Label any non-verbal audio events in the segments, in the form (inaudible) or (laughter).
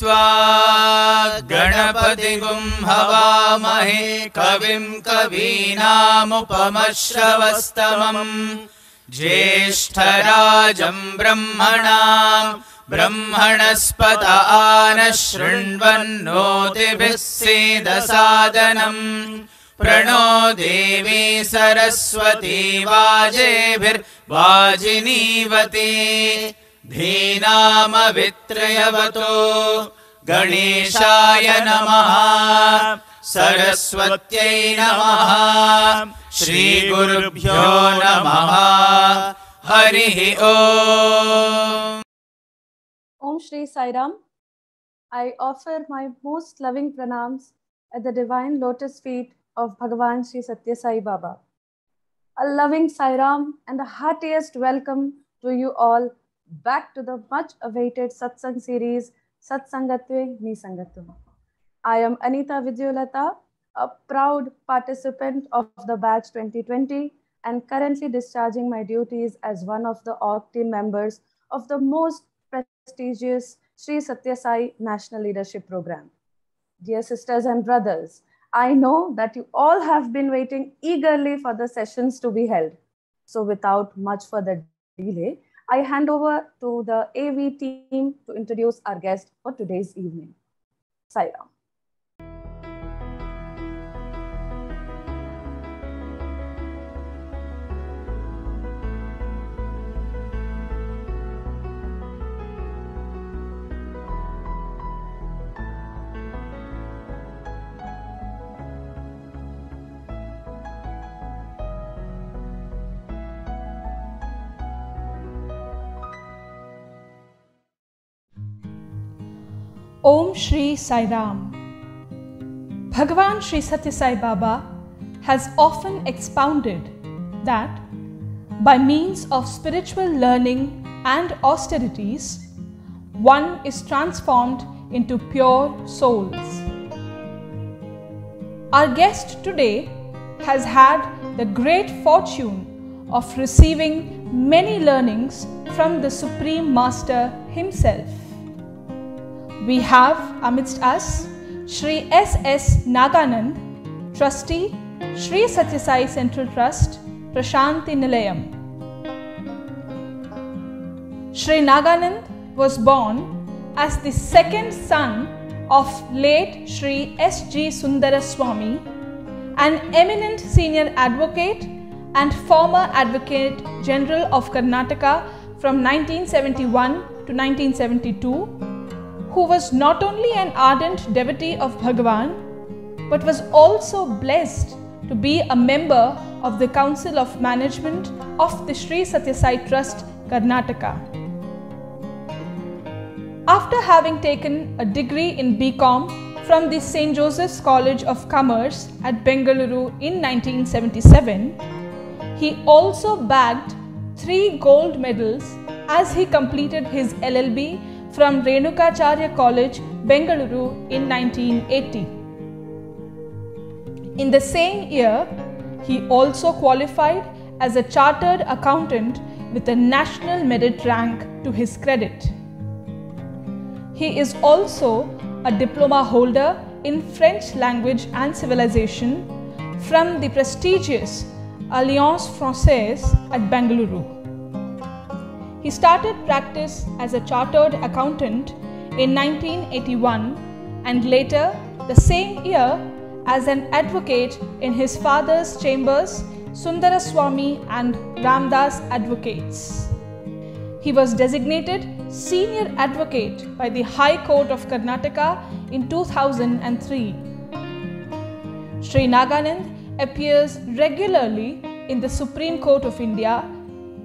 त्वा गणपतिगुं हवामहे कविं कवीनामुपमश्रवस्तमम् ज्येष्ठराजम् ब्रह्मणाम् ब्रह्मणस्पत आनः शृण्वन्नोतिभिः सेदसादनम् प्रणो देवी सरस्वती वाजेभिर्वाजिनीवती धीनामवित्रयवतो। गणेशाय नमः। सरस्वत्यै नमः। श्रीगुरुभ्यो नमः। हरिः Ram. I offer my most loving pranams at the divine lotus feet of Bhagavan Sri Satya Sai Baba. A loving Sai Ram and the heartiest welcome to you all back to the much awaited Satsang series Satsangatve Nissangatvam. I am Anita Vidyolata, a proud participant of the batch 2020 and currently discharging my duties as one of the org team members of the most prestigious Sri Satya Sai National Leadership Program. Dear sisters and brothers, I know that you all have been waiting eagerly for the sessions to be held. So, without much further delay, I hand over to the AV team to introduce our guest for today's evening. Sairam. Om Shri Sai Ram. Bhagavan Sri Satya Sai Baba has often expounded that by means of spiritual learning and austerities, one is transformed into pure souls. Our guest today has had the great fortune of receiving many learnings from the Supreme Master himself. We have amidst us Sri S. S. Naganand, Trustee, Sri Satyasai Central Trust, Prashanti Nilayam. Sri Naganand was born as the second son of late Sri S. G. Sundaraswamy, an eminent senior advocate and former Advocate General of Karnataka from 1971 to 1972 who was not only an ardent devotee of Bhagavan but was also blessed to be a member of the Council of Management of the Sri Satyasai Trust, Karnataka. After having taken a degree in BCom from the St. Joseph's College of Commerce at Bengaluru in 1977, he also bagged three gold medals as he completed his LLB from Renukacharya College, Bengaluru in 1980. In the same year, he also qualified as a chartered accountant with a national merit rank to his credit. He is also a diploma holder in French language and civilization from the prestigious Alliance Francaise at Bengaluru. He started practice as a chartered accountant in 1981 and later the same year as an advocate in his father's chambers, Sundaraswamy and Ramdas Advocates. He was designated Senior Advocate by the High Court of Karnataka in 2003. Sri Naganand appears regularly in the Supreme Court of India,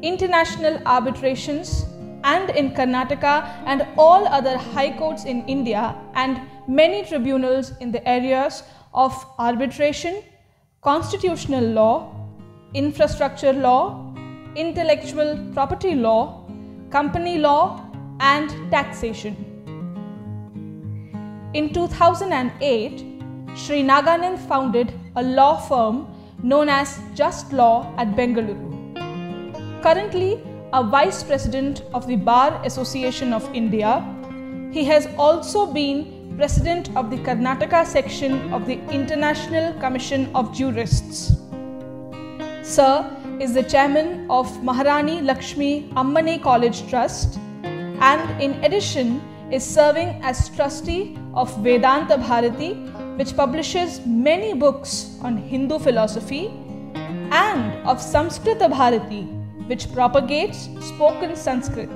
international arbitrations, and in Karnataka and all other high courts in India and many tribunals in the areas of arbitration, constitutional law, infrastructure law, intellectual property law, company law, and taxation. In 2008, Sri Naganand founded a law firm known as Justlaw at Bengaluru. Currently, a vice president of the Bar Association of India. He has also been president of the Karnataka section of the International Commission of Jurists. Sir is the chairman of Maharani Lakshmi Ammani College Trust and in addition is serving as trustee of Vedanta Bharati which publishes many books on Hindu philosophy and of Samskrita Bharati which propagates spoken Sanskrit.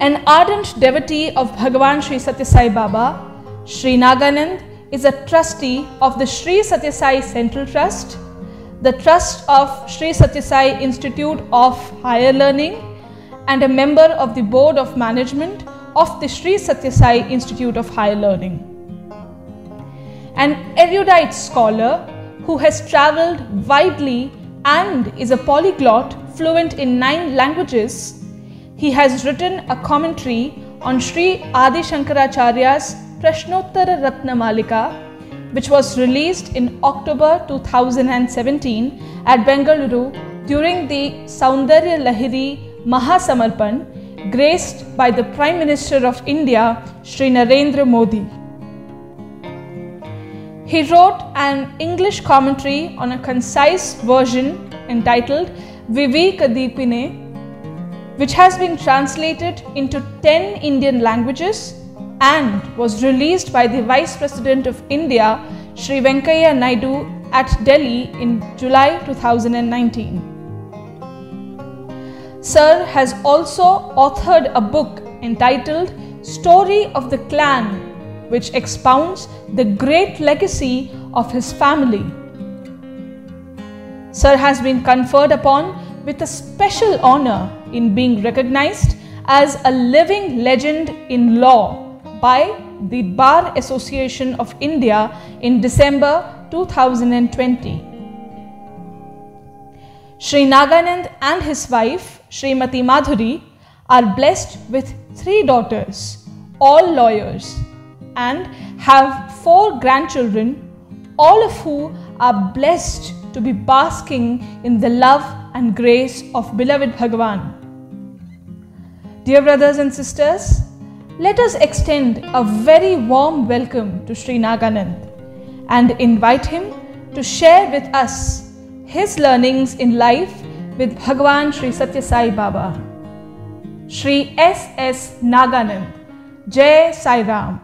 An ardent devotee of Bhagavan Sri Satya Sai Baba, Sri Naganand is a trustee of the Sri Satya Sai Central Trust, the trust of Sri Satya Sai Institute of Higher Learning, and a member of the board of management of the Sri Satya Sai Institute of Higher Learning. An erudite scholar who has traveled widely and is a polyglot fluent in nine languages, he has written a commentary on Sri Adi Shankaracharya's Prashnottara Ratna Malika, which was released in October 2017 at Bengaluru during the Saundarya Lahiri Mahasamarpan, graced by the Prime Minister of India, Sri Narendra Modi. He wrote an English commentary on a concise version entitled Vivekadeepini, which has been translated into 10 Indian languages and was released by the Vice President of India, Sri Venkaiah Naidu, at Delhi in July 2019. Sir has also authored a book entitled Story of the Clan, which expounds the great legacy of his family. Sir has been conferred upon with a special honor in being recognized as a living legend in law by the Bar Association of India in December 2020. Sri Naganand and his wife, Srimati Madhuri, are blessed with three daughters, all lawyers, and have four grandchildren, all of who are blessed to be basking in the love and grace of beloved Bhagavan. Dear brothers and sisters, let us extend a very warm welcome to Sri Naganand and invite him to share with us his learnings in life with Bhagavan Sri Satya Sai Baba. Sri S. S. Naganand, Jai Sai Ram.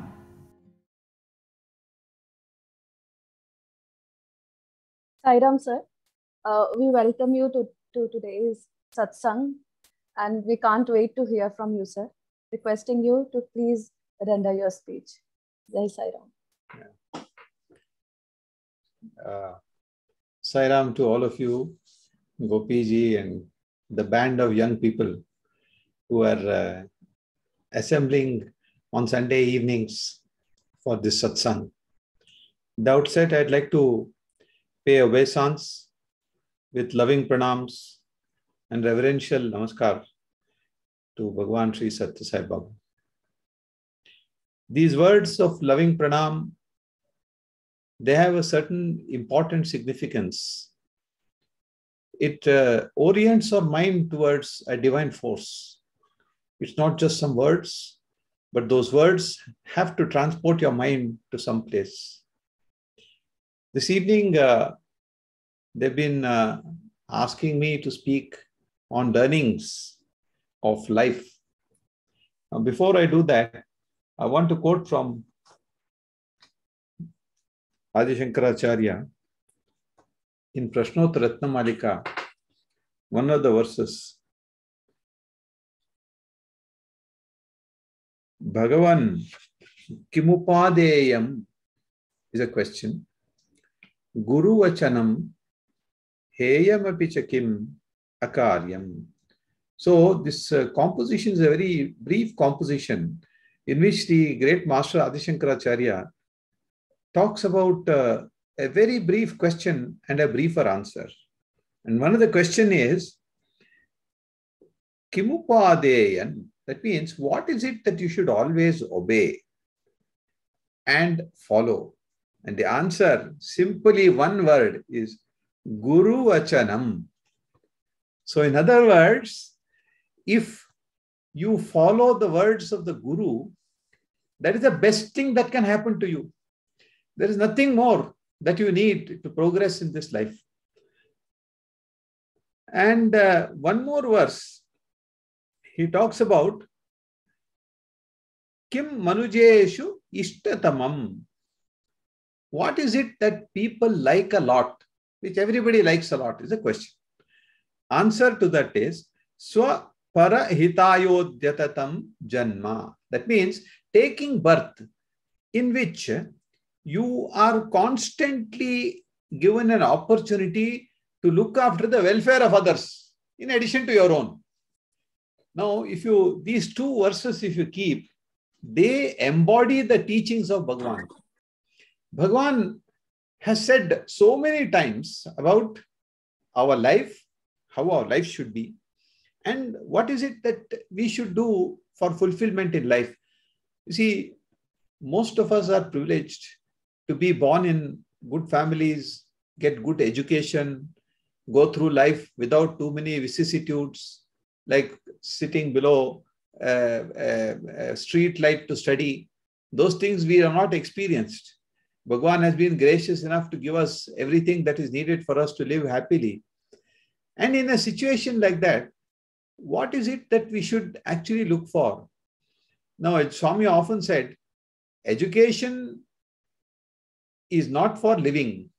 Sairam sir, uh, we welcome you to, to today's satsang and we can't wait to hear from you, sir. Requesting you to please render your speech. Jai Sairam. Uh, Sairam to all of you, Gopiji, and the band of young people who are uh, assembling on Sunday evenings for this satsang. The outset, I'd like to pay obeisance with loving pranams and reverential namaskar to Bhagwan Sri Satya Sai Baba. These words of loving pranam, they have a certain important significance. It uh, orients our mind towards a divine force. It's not just some words, but those words have to transport your mind to some place. This evening, uh, they've been uh, asking me to speak on learnings of life. Now, before I do that, I want to quote from Adi Shankaracharya in Prashnot Ratna Malika, one of the verses. Bhagavan Kimupadeyam is a question. Guru Vachanam Heyamapi Chakim Akaryam. So, this uh, composition is a very brief composition in which the great master Adi Shankaracharya talks about uh, a very brief question and a briefer answer. And one of the question is, Kimupadeyan, that means what is it that you should always obey and follow? And the answer, simply one word, is Guru Vachanam. So, in other words, if you follow the words of the Guru, that is the best thing that can happen to you. There is nothing more that you need to progress in this life. And uh, one more verse, he talks about Kim Manujeshu Ishtatamam. What is it that people like a lot, which everybody likes a lot, is a question. Answer to that is Swa Parahitayodhyatatam Janma. That means taking birth in which you are constantly given an opportunity to look after the welfare of others in addition to your own. Now, if you these two verses, if you keep, they embody the teachings of Bhagwan. Bhagwan has said so many times about our life, how our life should be, and what is it that we should do for fulfillment in life. You see, most of us are privileged to be born in good families, get good education, go through life without too many vicissitudes, like sitting below a, a, a street light to study. Those things we are not experienced. Bhagwan has been gracious enough to give us everything that is needed for us to live happily. And in a situation like that, what is it that we should actually look for? Now, Swami often said, education is not for living.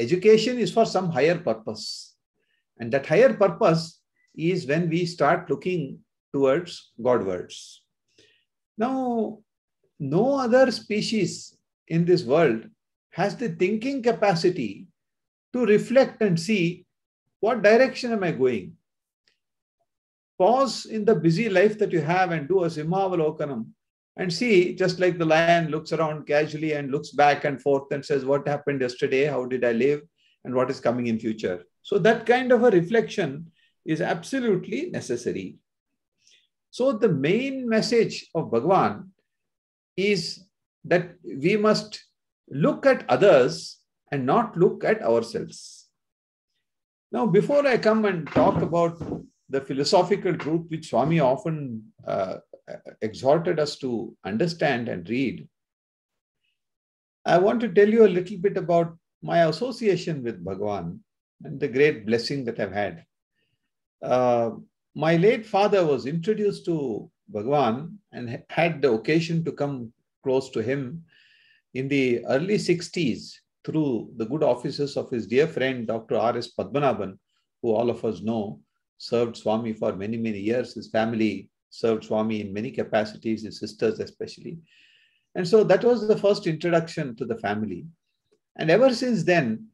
Education is for some higher purpose. And that higher purpose is when we start looking towards Godwards. Now, no other species in this world has the thinking capacity to reflect and see what direction am I going? Pause in the busy life that you have and do a Simhavalokanam and see, just like the lion looks around casually and looks back and forth and says, What happened yesterday? How did I live? And what is coming in future? So that kind of a reflection is absolutely necessary. So the main message of Bhagwan is that we must look at others and not look at ourselves. Now, before I come and talk about the philosophical truth which Swami often uh, exhorted us to understand and read, I want to tell you a little bit about my association with Bhagwan and the great blessing that I've had. Uh, my late father was introduced to Bhagwan and had the occasion to come close to him in the early 60s through the good offices of his dear friend Dr. R.S. Padmanabhan, who all of us know served Swami for many, many years. His family served Swami in many capacities, his sisters especially. And so that was the first introduction to the family. And ever since then,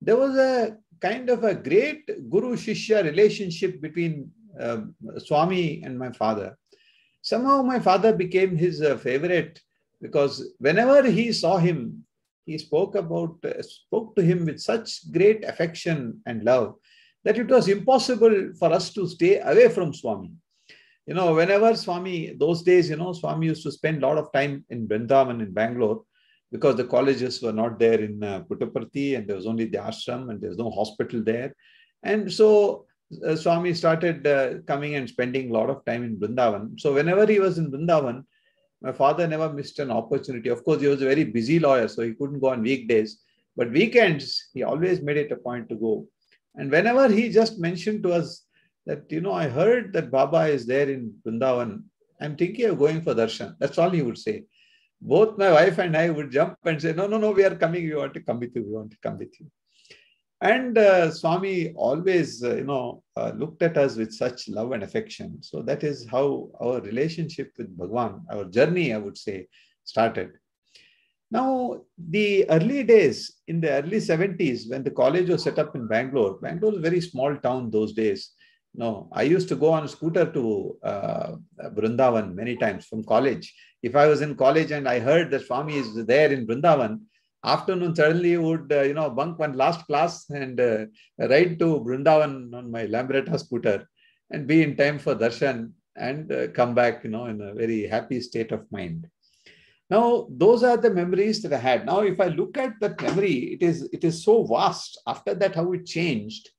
there was a kind of a great Guru Shishya relationship between uh, Swami and my father. Somehow my father became his uh, favorite because whenever he saw him, he spoke about uh, spoke to him with such great affection and love that it was impossible for us to stay away from Swami. You know, whenever Swami, those days, you know, Swami used to spend a lot of time in Vrindavan in Bangalore because the colleges were not there in uh, Puttaparthi and there was only the ashram and there's no hospital there. And so uh, Swami started uh, coming and spending a lot of time in Vrindavan. So whenever he was in Vrindavan, my father never missed an opportunity. Of course, he was a very busy lawyer, so he couldn't go on weekdays. But weekends, he always made it a point to go. And whenever he just mentioned to us that, you know, I heard that Baba is there in Vrindavan, I'm thinking of going for darshan. That's all he would say. Both my wife and I would jump and say, no, no, no, we are coming. We want to come with you. We want to come with you. And uh, Swami always, uh, you know, uh, looked at us with such love and affection. So that is how our relationship with Bhagwan, our journey, I would say, started. Now, the early days, in the early 70s, when the college was set up in Bangalore, Bangalore was a very small town those days. No, I used to go on a scooter to uh, Vrindavan many times from college. If I was in college and I heard that Swami is there in Vrindavan, afternoon suddenly would uh, you know bunk one last class and uh, ride to Vrindavan on my Lambretta scooter and be in time for darshan and uh, come back you know in a very happy state of mind. Now, those are the memories that I had. Now, if I look at that memory, it is it is so vast. After that, how it changed,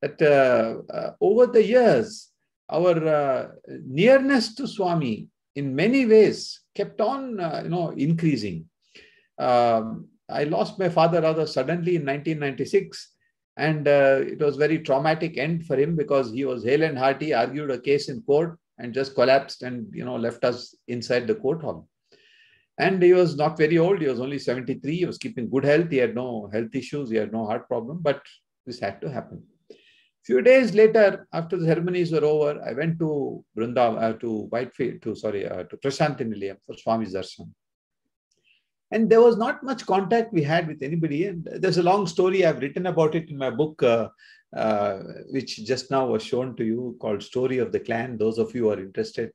that uh, uh, over the years, our uh, nearness to Swami in many ways kept on, you know, increasing. Um, I lost my father rather suddenly in 1996, and uh, it was very traumatic end for him because he was hale and hearty, argued a case in court, and just collapsed and you know left us inside the court hall. And he was not very old; he was only 73. He was keeping good health. He had no health issues. He had no heart problem, but this had to happen. Few days later, after the ceremonies were over, I went to Vrindavan, uh, to Whitefield, to sorry, uh, to Prashanti Nilayam for Swami's darshan. And there was not much contact we had with anybody. And there's a long story. I've written about it in my book, uh, uh, which just now was shown to you, called Story of the Clan. Those of you who are interested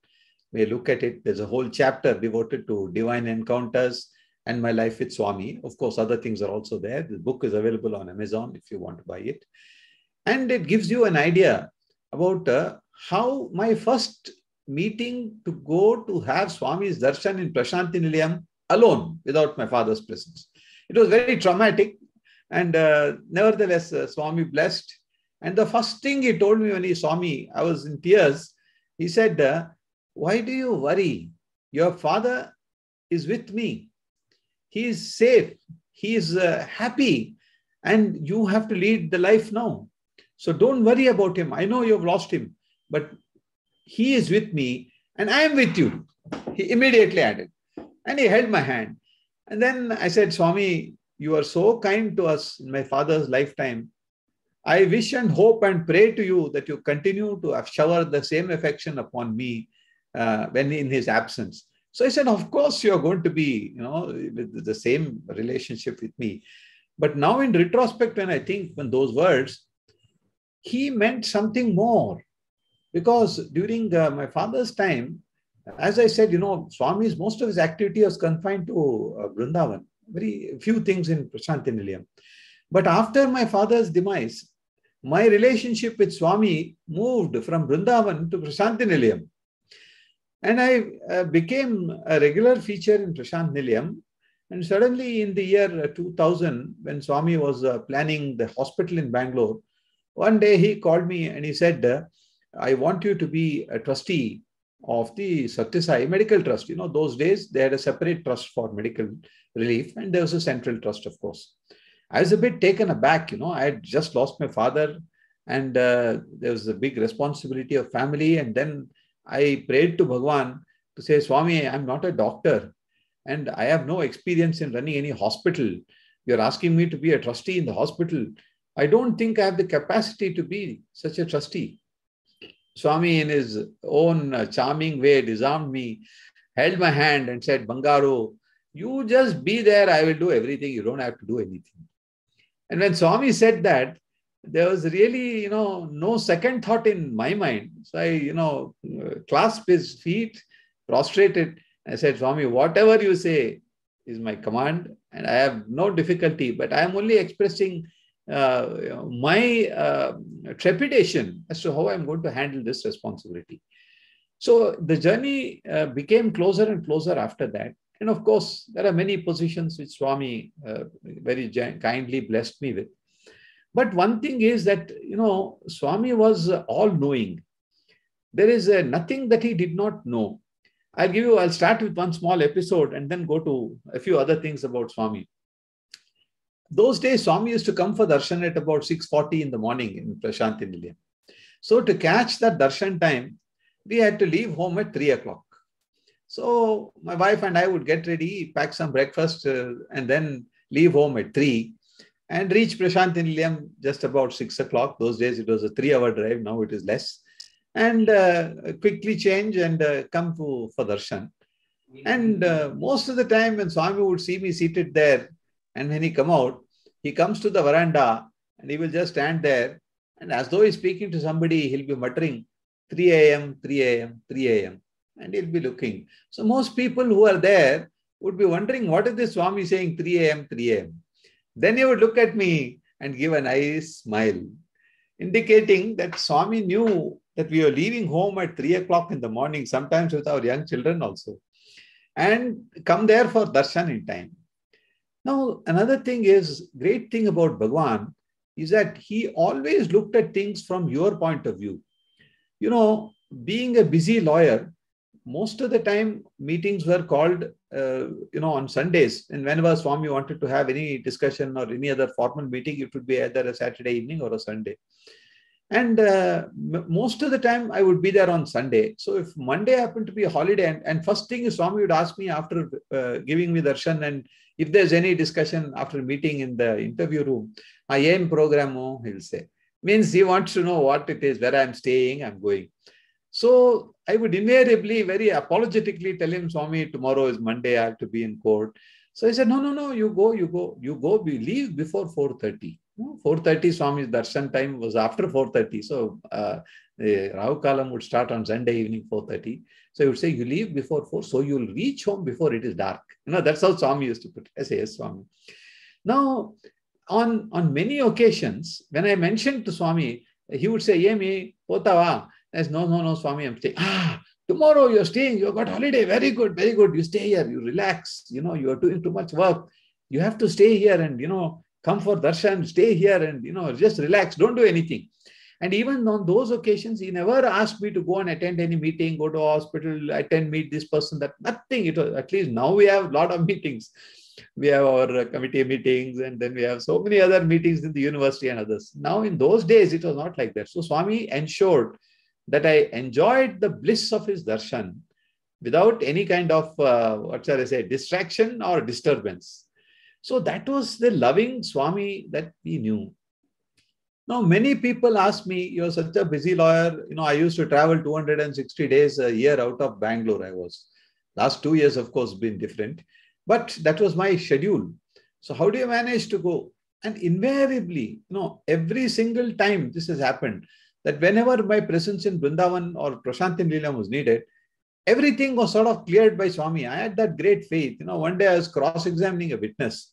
may look at it. There's a whole chapter devoted to divine encounters and my life with Swami. Of course, other things are also there. The book is available on Amazon if you want to buy it. And it gives you an idea about uh, how my first meeting to go to have Swami's darshan in Prashanti Nilayam alone without my father's presence. It was very traumatic. And uh, nevertheless, uh, Swami blessed. And the first thing he told me when he saw me, I was in tears. He said, uh, Why do you worry? Your father is with me. He is safe. He is uh, happy. And you have to lead the life now. So don't worry about him. I know you've lost him, but he is with me and I am with you. He immediately added. And he held my hand. And then I said, Swami, you are so kind to us in my father's lifetime. I wish and hope and pray to you that you continue to shower the same affection upon me uh, when in his absence. So I said, of course, you're going to be, you know, with the same relationship with me. But now in retrospect, when I think when those words, he meant something more. Because during uh, my father's time, as I said, you know, Swami's most of his activity was confined to uh, Vrindavan, very few things in Prashanti Nilayam. But after my father's demise, my relationship with Swami moved from Vrindavan to Prashanti Nilayam. And I uh, became a regular feature in Prashant Nilayam. And suddenly in the year 2000, when Swami was uh, planning the hospital in Bangalore, one day he called me and he said, uh, I want you to be a trustee of the Satyasai Medical Trust. You know, those days they had a separate trust for medical relief and there was a central trust, of course. I was a bit taken aback, you know, I had just lost my father and uh, there was a big responsibility of family. And then I prayed to Bhagwan to say, Swami, I'm not a doctor and I have no experience in running any hospital. You're asking me to be a trustee in the hospital. I don't think I have the capacity to be such a trustee. Swami, in his own uh, charming way, disarmed me, held my hand, and said, Bangaru, you just be there. I will do everything. You don't have to do anything. And when Swami said that, there was really, you know, no second thought in my mind. So I, you know, clasped his feet, prostrated. I said, Swami, whatever you say is my command, and I have no difficulty, but I am only expressing uh, my uh, trepidation as to how I'm going to handle this responsibility. So the journey uh, became closer and closer after that. And of course, there are many positions which Swami uh, very kindly blessed me with. But one thing is that, you know, Swami was all knowing. There is uh, nothing that he did not know. I'll give you, I'll start with one small episode and then go to a few other things about Swami those days Swami used to come for darshan at about 6.40 in the morning in Prashanti Nilayam. So to catch that darshan time, we had to leave home at 3 o'clock. So my wife and I would get ready, pack some breakfast, uh, and then leave home at 3 and reach Prashanti Nilayam just about 6 o'clock. Those days it was a three-hour drive, now it is less. And uh, quickly change and uh, come to, for darshan. And uh, most of the time when Swami would see me seated there, and when he come out, he comes to the veranda and he will just stand there. And as though he's speaking to somebody, he'll be muttering 3 a.m., 3 a.m., 3 a.m. And he'll be looking. So most people who are there would be wondering, what is this Swami saying 3 a.m., 3 a.m.? Then he would look at me and give a nice smile, indicating that Swami knew that we were leaving home at 3 o'clock in the morning, sometimes with our young children also, and come there for darshan in time. Now, another thing is, great thing about Bhagwan is that he always looked at things from your point of view. You know, being a busy lawyer, most of the time meetings were called, uh, you know, on Sundays. And whenever Swami wanted to have any discussion or any other formal meeting, it would be either a Saturday evening or a Sunday. And uh, most of the time, I would be there on Sunday. So if Monday happened to be a holiday, and, and first thing is Swami would ask me after uh, giving me darshan, and if there's any discussion after meeting in the interview room, I am program, he'll say. Means he wants to know what it is, where I'm staying, I'm going. So I would invariably, very apologetically tell him, Swami, tomorrow is Monday, I have to be in court. So I said, no, no, no, you go, you go, you go, we leave before 4.30. 4.30 Swami's darshan time was after 4.30. So uh, Rahu Kalam would start on Sunday evening 4.30. So he would say, you leave before 4, so you'll reach home before it is dark. You know, that's how Swami used to put it. I say, yes, Swami. Now, on, on many occasions, when I mentioned to Swami, he would say, Yemi, potava. I said, no, no, no, Swami, I'm staying. Ah, tomorrow you're staying, you've got holiday. Very good, very good. You stay here, you relax. You know, you're doing too much work. You have to stay here and, you know, come for darshan, stay here and, you know, just relax. Don't do anything. And even on those occasions, he never asked me to go and attend any meeting, go to hospital, attend, meet this person, that nothing. It was, at least now we have a lot of (laughs) meetings. We have our uh, committee meetings and then we have so many other meetings in the university and others. Now, in those days, it was not like that. So Swami ensured that I enjoyed the bliss of his darshan without any kind of, uh, what shall I say, distraction or disturbance. So that was the loving Swami that we knew. Now, many people ask me, you're such a busy lawyer. You know, I used to travel 260 days a year out of Bangalore. I was. Last two years, of course, been different, but that was my schedule. So, how do you manage to go? And invariably, you know, every single time this has happened, that whenever my presence in Vrindavan or Prashanti Nilayam was needed, everything was sort of cleared by Swami. I had that great faith. You know, one day I was cross examining a witness.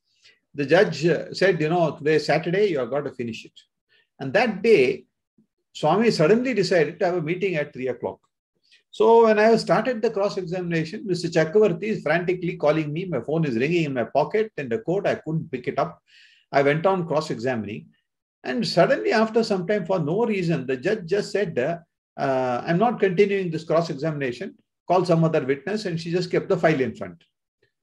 The judge uh, said, you know, today Saturday, you have got to finish it. And that day, Swami suddenly decided to have a meeting at three o'clock. So when I started the cross examination, Mr. Chakravarti is frantically calling me. My phone is ringing in my pocket and the court, I couldn't pick it up. I went on cross examining. And suddenly, after some time, for no reason, the judge just said, uh, I'm not continuing this cross examination. Call some other witness. And she just kept the file in front.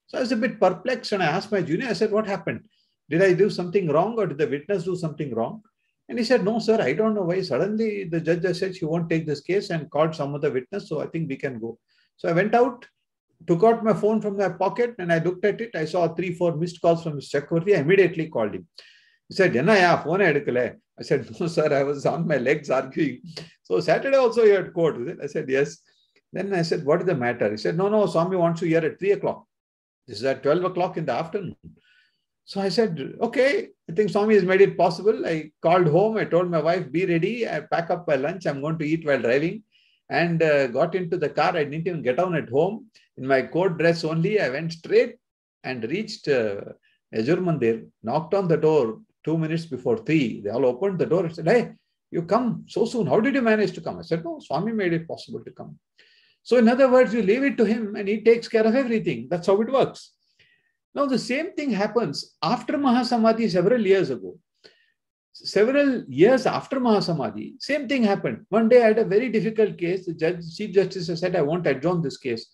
So I was a bit perplexed and I asked my junior, I said, What happened? Did I do something wrong or did the witness do something wrong? And he said, No, sir, I don't know why. Suddenly the judge just said she won't take this case and called some other witness. So I think we can go. So I went out, took out my phone from my pocket and I looked at it. I saw three, four missed calls from Mr. Chakravarti. I immediately called him. He said, Yenaya, phone edukale. I said, No, sir, I was on my legs arguing. So Saturday also you had court, is it? I said, Yes. Then I said, What is the matter? He said, No, no, Swami wants you here at three o'clock. This is at 12 o'clock in the afternoon. So I said, okay, I think Swami has made it possible. I called home. I told my wife, be ready. I pack up my lunch. I'm going to eat while driving. And uh, got into the car. I didn't even get down at home. In my court dress only, I went straight and reached uh, Yajur Mandir, knocked on the door two minutes before three. They all opened the door and said, hey, you come so soon. How did you manage to come? I said, no, Swami made it possible to come. So in other words, you leave it to him and he takes care of everything. That's how it works. Now, the same thing happens after Mahasamadhi several years ago. Several years after Mahasamadhi, same thing happened. One day I had a very difficult case. The judge, Chief Justice said, I won't adjourn this case.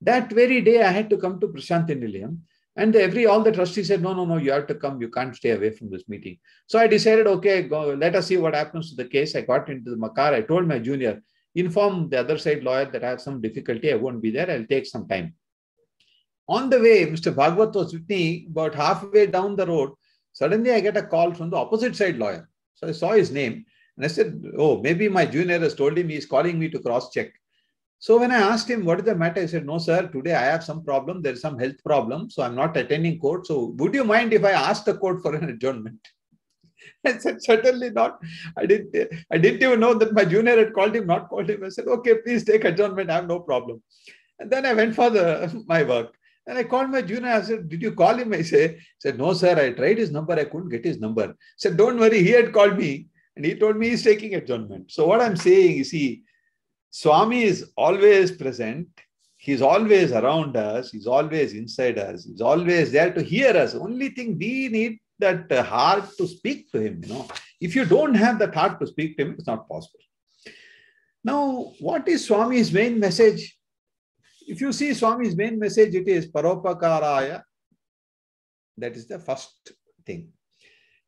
That very day, I had to come to Prashanti Nilayam. And every all the trustees said, no, no, no, you have to come. You can't stay away from this meeting. So I decided, okay, go, let us see what happens to the case. I got into the Makar. I told my junior, inform the other side lawyer that I have some difficulty. I won't be there. I'll take some time. On the way, Mr. Bhagwat was with me about halfway down the road. Suddenly, I get a call from the opposite side lawyer. So I saw his name and I said, Oh, maybe my junior has told him he's calling me to cross check. So when I asked him, What is the matter? He said, No, sir, today I have some problem. There's some health problem. So I'm not attending court. So would you mind if I ask the court for an adjournment? (laughs) I said, certainly not. I didn't I didn't even know that my junior had called him, not called him. I said, okay, please take adjournment. I have no problem. And then I went for the (laughs) my work. And I called my junior. I said, Did you call him? I say, said, No, sir. I tried his number. I couldn't get his number. I said, Don't worry. He had called me and he told me he's taking adjournment. So what I'm saying you see, Swami is always present. He's always around us. He's always inside us. He's always there to hear us. Only thing we need that uh, heart to speak to him. You know, if you don't have that heart to speak to him, it's not possible. Now, what is Swami's main message? If you see Swami's main message, it is Paropakaraya. That is the first thing.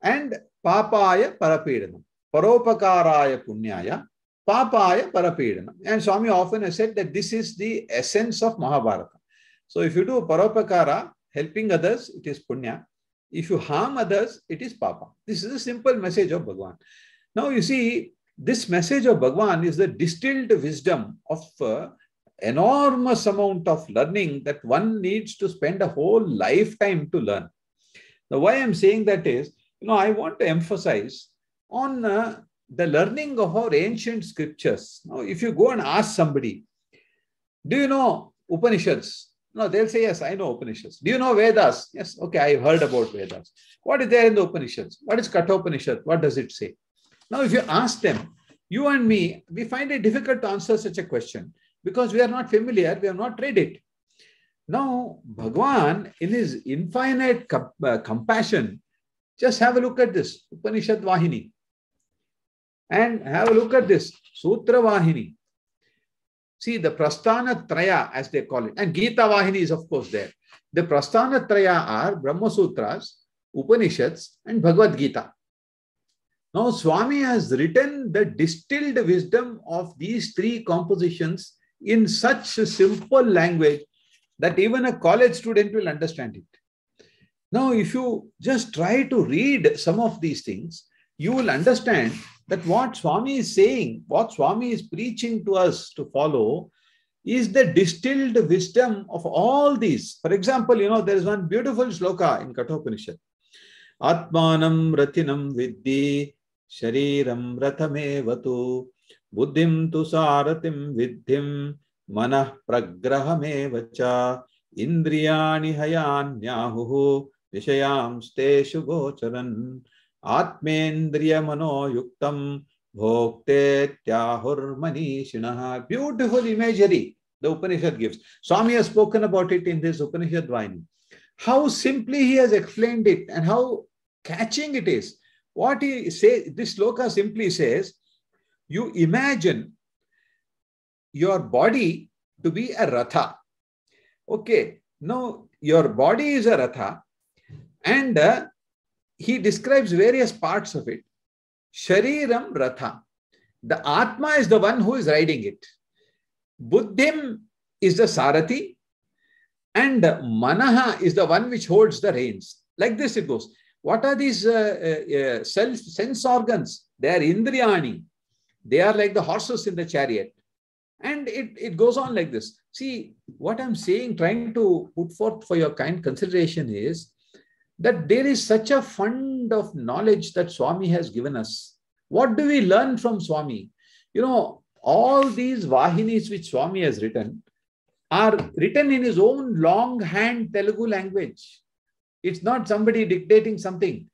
And Papaya Parapidanam. Paropakaraya Punyaya. Papaya Parapidanam. And Swami often has said that this is the essence of Mahabharata. So if you do Paropakara, helping others, it is Punya. If you harm others, it is Papa. This is a simple message of Bhagwan. Now you see, this message of Bhagwan is the distilled wisdom of uh, enormous amount of learning that one needs to spend a whole lifetime to learn. Now, why I'm saying that is, you know, I want to emphasize on uh, the learning of our ancient scriptures. Now, if you go and ask somebody, do you know Upanishads? No, they'll say, yes, I know Upanishads. Do you know Vedas? Yes, okay, I've heard about Vedas. What is there in the Upanishads? What is Kathopanishad? What does it say? Now, if you ask them, you and me, we find it difficult to answer such a question because we are not familiar, we have not read it. Now, Bhagwan, in his infinite com- uh, compassion, just have a look at this Upanishad Vahini. And have a look at this Sutra Vahini. See, the Prasthana Traya, as they call it, and Gita Vahini is, of course, there. The Prasthana Traya are Brahma Sutras, Upanishads, and Bhagavad Gita. Now, Swami has written the distilled wisdom of these three compositions in such a simple language that even a college student will understand it. Now, if you just try to read some of these things, you will understand that what Swami is saying, what Swami is preaching to us to follow, is the distilled wisdom of all these. For example, you know, there is one beautiful sloka in Kathopanishad. Atmanam ratinam vidhi shariram rathamevatu buddhim tu saratim vidhim manah pragrahamevacha cha indriyani hayanyahu विषयांस्तेषु गोचरन् आत्मेन्द्रियमनोयुक्तं bhoktetyahurmanishinah. Beautiful imagery the Upanishad gives. Swami has spoken about it in this Upanishad Vayani. How simply he has explained it and how catching it is. What he says, this sloka simply says, you imagine your body to be a ratha. Okay, now your body is a ratha and uh, he describes various parts of it. Shariram Ratha. The Atma is the one who is riding it. Buddhim is the Sarati. And Manaha is the one which holds the reins. Like this it goes. What are these uh, uh, uh self, sense organs? They are Indriyani. They are like the horses in the chariot. And it, it goes on like this. See, what I'm saying, trying to put forth for your kind consideration is that there is such a fund of knowledge that Swami has given us. What do we learn from Swami? You know, all these Vahinis which Swami has written are written in his own longhand Telugu language. It's not somebody dictating something.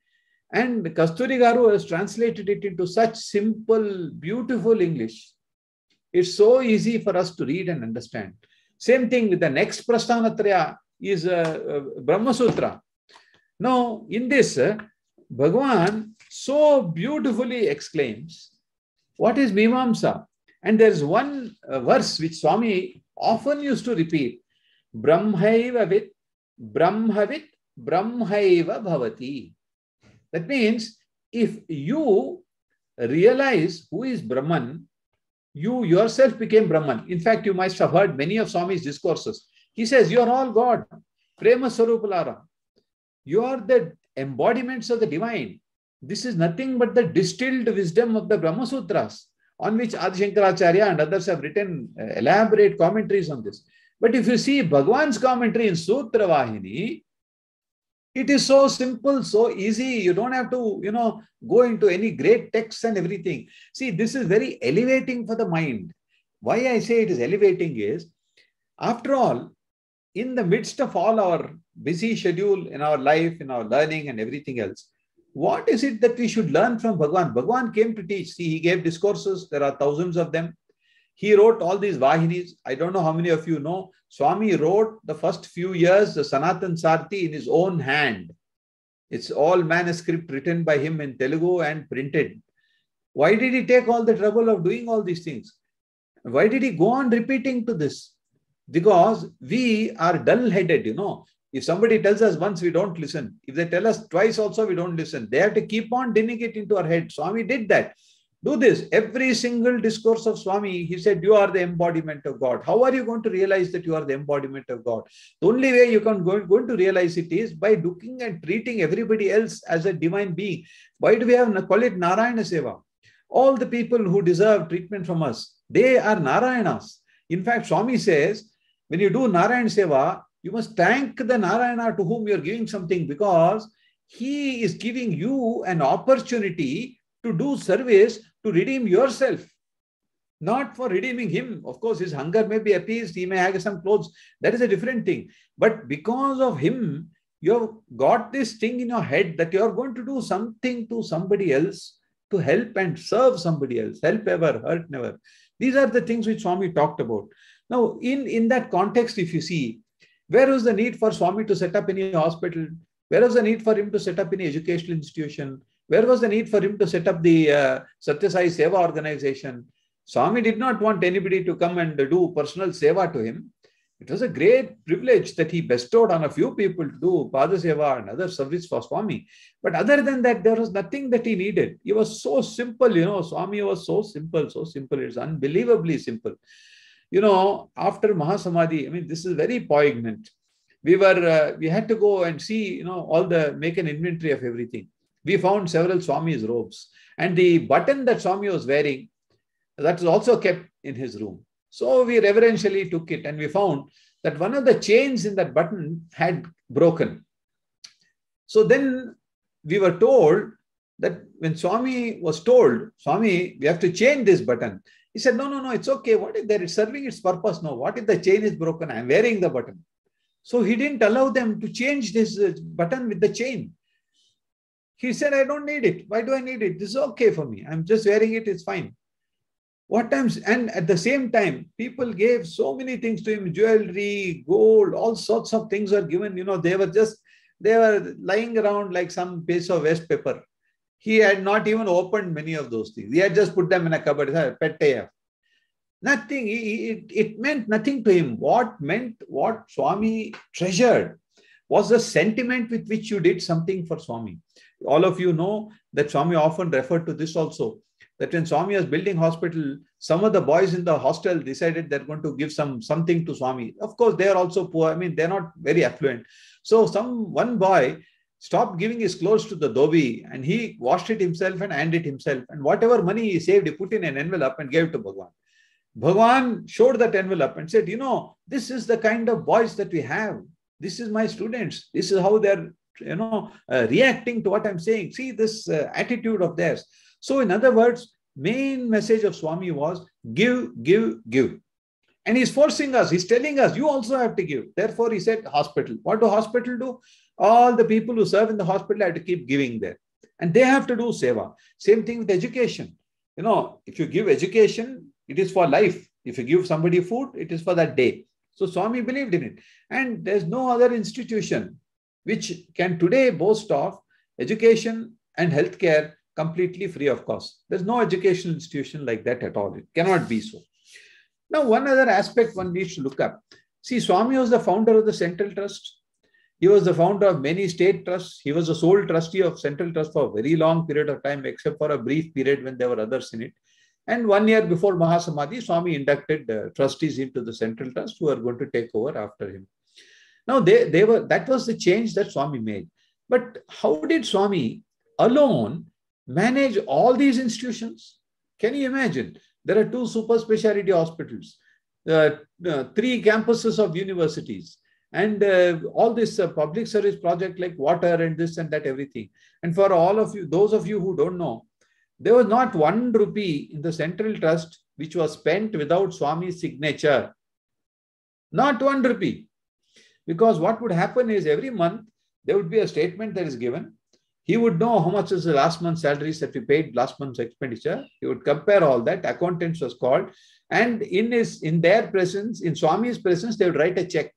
And Kasturi Garu has translated it into such simple, beautiful English. It's so easy for us to read and understand. Same thing with the next Prasthanatraya is uh, uh, Brahma Sutra. Now, in this, uh, Bhagavan so beautifully exclaims, What is Mimamsa? And there's one uh, verse which Swami often used to repeat Brahmaiva vit, Brahmavit, Brahmaiva bhavati. That means if you realize who is Brahman, you yourself became Brahman. In fact, you must have heard many of Swami's discourses. He says, You are all God. Prema Sarupalara. You are the embodiments of the divine. This is nothing but the distilled wisdom of the Brahma Sutras, on which Adi Shankaracharya and others have written uh, elaborate commentaries on this. But if you see Bhagwan's commentary in Sutra Vahini, it is so simple, so easy. You don't have to, you know, go into any great texts and everything. See, this is very elevating for the mind. Why I say it is elevating is, after all, in the midst of all our busy schedule in our life, in our learning and everything else, what is it that we should learn from Bhagwan? Bhagwan came to teach. See, he gave discourses. There are thousands of them. He wrote all these Vahinis. I don't know how many of you know. Swami wrote the first few years the Sanatan Sarthi in his own hand. It's all manuscript written by him in Telugu and printed. Why did he take all the trouble of doing all these things? Why did he go on repeating to this? Because we are dull headed, you know. If somebody tells us once, we don't listen. If they tell us twice, also, we don't listen. They have to keep on digging it into our head. Swami did that. Do this. Every single discourse of Swami, he said, You are the embodiment of God. How are you going to realize that you are the embodiment of God? The only way you can go, going to realize it is by looking and treating everybody else as a divine being. Why do we have call it Narayana Seva? All the people who deserve treatment from us, they are Narayanas. In fact, Swami says, when you do Narayana Seva, you must thank the Narayana to whom you're giving something because he is giving you an opportunity to do service to redeem yourself, not for redeeming him. Of course, his hunger may be appeased, he may have some clothes. That is a different thing. But because of him, you have got this thing in your head that you are going to do something to somebody else to help and serve somebody else. Help ever, hurt never. These are the things which Swami talked about. Now, in, in that context, if you see, where was the need for Swami to set up any hospital? Where was the need for him to set up any educational institution? Where was the need for him to set up the uh, Seva organization? Swami did not want anybody to come and do personal seva to him. It was a great privilege that he bestowed on a few people to do Pada Seva and other service for Swami. But other than that, there was nothing that he needed. He was so simple, you know. Swami was so simple, so simple. It's unbelievably simple. You know, after Mahasamadhi, I mean, this is very poignant. We were, uh, we had to go and see, you know, all the, make an inventory of everything we found several Swami's robes. And the button that Swami was wearing, that was also kept in his room. So we reverentially took it and we found that one of the chains in that button had broken. So then we were told that when Swami was told, Swami, we have to change this button. He said, No, no, no, it's okay. What if that is serving its purpose? No, what if the chain is broken? I'm wearing the button. So he didn't allow them to change this uh, button with the chain. He said, I don't need it. Why do I need it? This is okay for me. I'm just wearing it. It's fine. What times, and at the same time, people gave so many things to him jewelry, gold, all sorts of things were given. You know, they were just, they were lying around like some piece of waste paper. He had not even opened many of those things. He had just put them in a cupboard. Nothing. It, it meant nothing to him. What meant, what Swami treasured was the sentiment with which you did something for Swami all of you know that Swami often referred to this also. That when Swami was building hospital, some of the boys in the hostel decided they're going to give some something to Swami. Of course, they are also poor. I mean, they're not very affluent. So some one boy stopped giving his clothes to the dhobi and he washed it himself and ironed it himself. And whatever money he saved, he put in an envelope and gave to Bhagwan. Bhagwan showed that envelope and said, You know, this is the kind of boys that we have. This is my students. This is how they're you know, uh, reacting to what I'm saying. See this uh, attitude of theirs. So, in other words, main message of Swami was give, give, give. And he's forcing us, he's telling us, you also have to give. Therefore, he said, hospital. What do hospital do? All the people who serve in the hospital have to keep giving there. And they have to do seva. Same thing with education. You know, if you give education, it is for life. If you give somebody food, it is for that day. So Swami believed in it. And there's no other institution which can today boast of education and healthcare completely free of cost. There's no educational institution like that at all. It cannot be so. Now, one other aspect one needs to look up. See, Swami was the founder of the Central Trust. He was the founder of many state trusts. He was the sole trustee of Central Trust for a very long period of time, except for a brief period when there were others in it. And one year before Mahasamadhi, Swami inducted uh, trustees into the Central Trust who are going to take over after him. Now, they, they were that was the change that Swami made. But how did Swami alone manage all these institutions? Can you imagine? There are two super specialty hospitals, uh, uh, three campuses of universities, and uh, all this uh, public service project like water and this and that, everything. And for all of you, those of you who don't know, there was not one rupee in the central trust which was spent without Swami's signature. Not one rupee. Because what would happen is every month there would be a statement that is given. He would know how much is the last month's salaries that we paid last month's expenditure. He would compare all that. Accountants was called. And in his in their presence, in Swami's presence, they would write a check.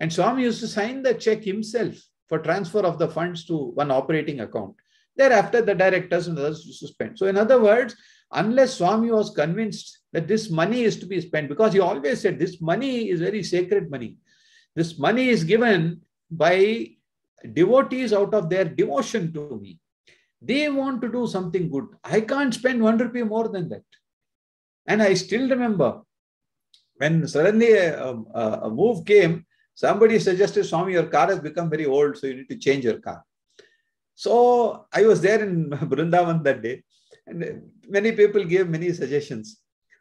And Swami used to sign the check himself for transfer of the funds to one operating account. Thereafter, the directors and others used to spend. So, in other words, unless Swami was convinced that this money is to be spent, because he always said this money is very sacred money. This money is given by devotees out of their devotion to me. They want to do something good. I can't spend one rupee more than that. And I still remember when suddenly a, a, a move came, somebody suggested, Swami, your car has become very old, so you need to change your car. So I was there in (laughs) Brindavan that day, and many people gave many suggestions.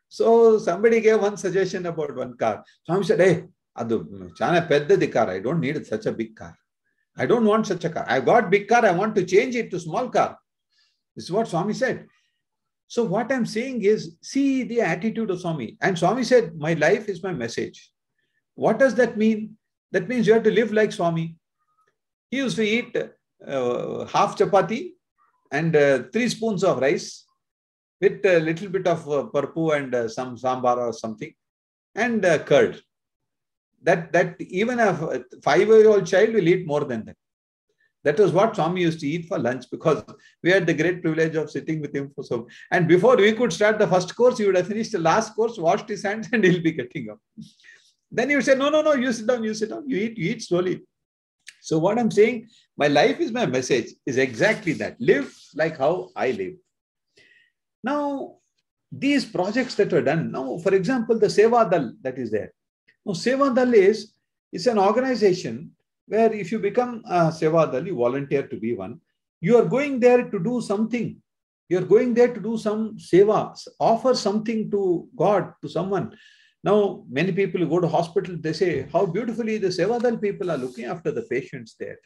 So somebody gave one suggestion about one car. Swami said, Hey, ಅದು చాలా పెద్దది car I don't need such a big car I don't want such a car I got big car I want to change it to small car this what Swamy said so what I'm saying is see the attitude of Swamy and Swamy said my life is my message what does that mean that means you have to live like Swamy he use to eat half chapati and uh, three spoons of rice with a little bit of uh, parpu and uh, some sambar or something and uh, curd that that even a five year old child will eat more than that that was what Swami used to eat for lunch because we had the great privilege of sitting with him for so. And before we could start the first course, he would have finished the last course, washed his hands, (laughs) and he'll be getting up. Then he would say, No, no, no, you sit down, you sit down, you eat, you eat slowly. So, what I'm saying, my life is my message, is exactly that. Live like how I live. Now, these projects that were done, now, for example, the Seva Dal that is there. Now, Seva Dal is, is an organization where if you become a Seva Dal, you volunteer to be one, you are going there to do something. You are going there to do some seva, offer something to God, to someone. Now, many people go to hospital, they say how beautifully the Sevadal people are looking after the patients there.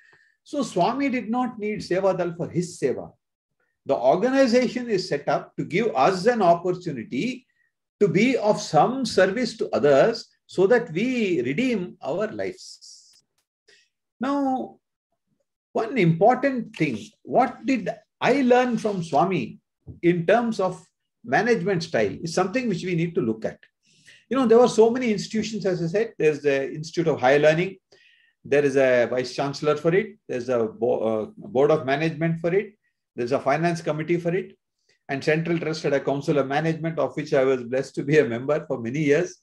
So, Swami did not need Sevadal for his seva. The organization is set up to give us an opportunity to be of some service to others so that we redeem our lives. Now, one important thing what did I learn from Swami in terms of management style is something which we need to look at you know, there were so many institutions, as I said. There's the Institute of Higher Learning. There is a vice chancellor for it. There's a uh, board of management for it. There's a finance committee for it. And Central Trust had a council of management, of which I was blessed to be a member for many years.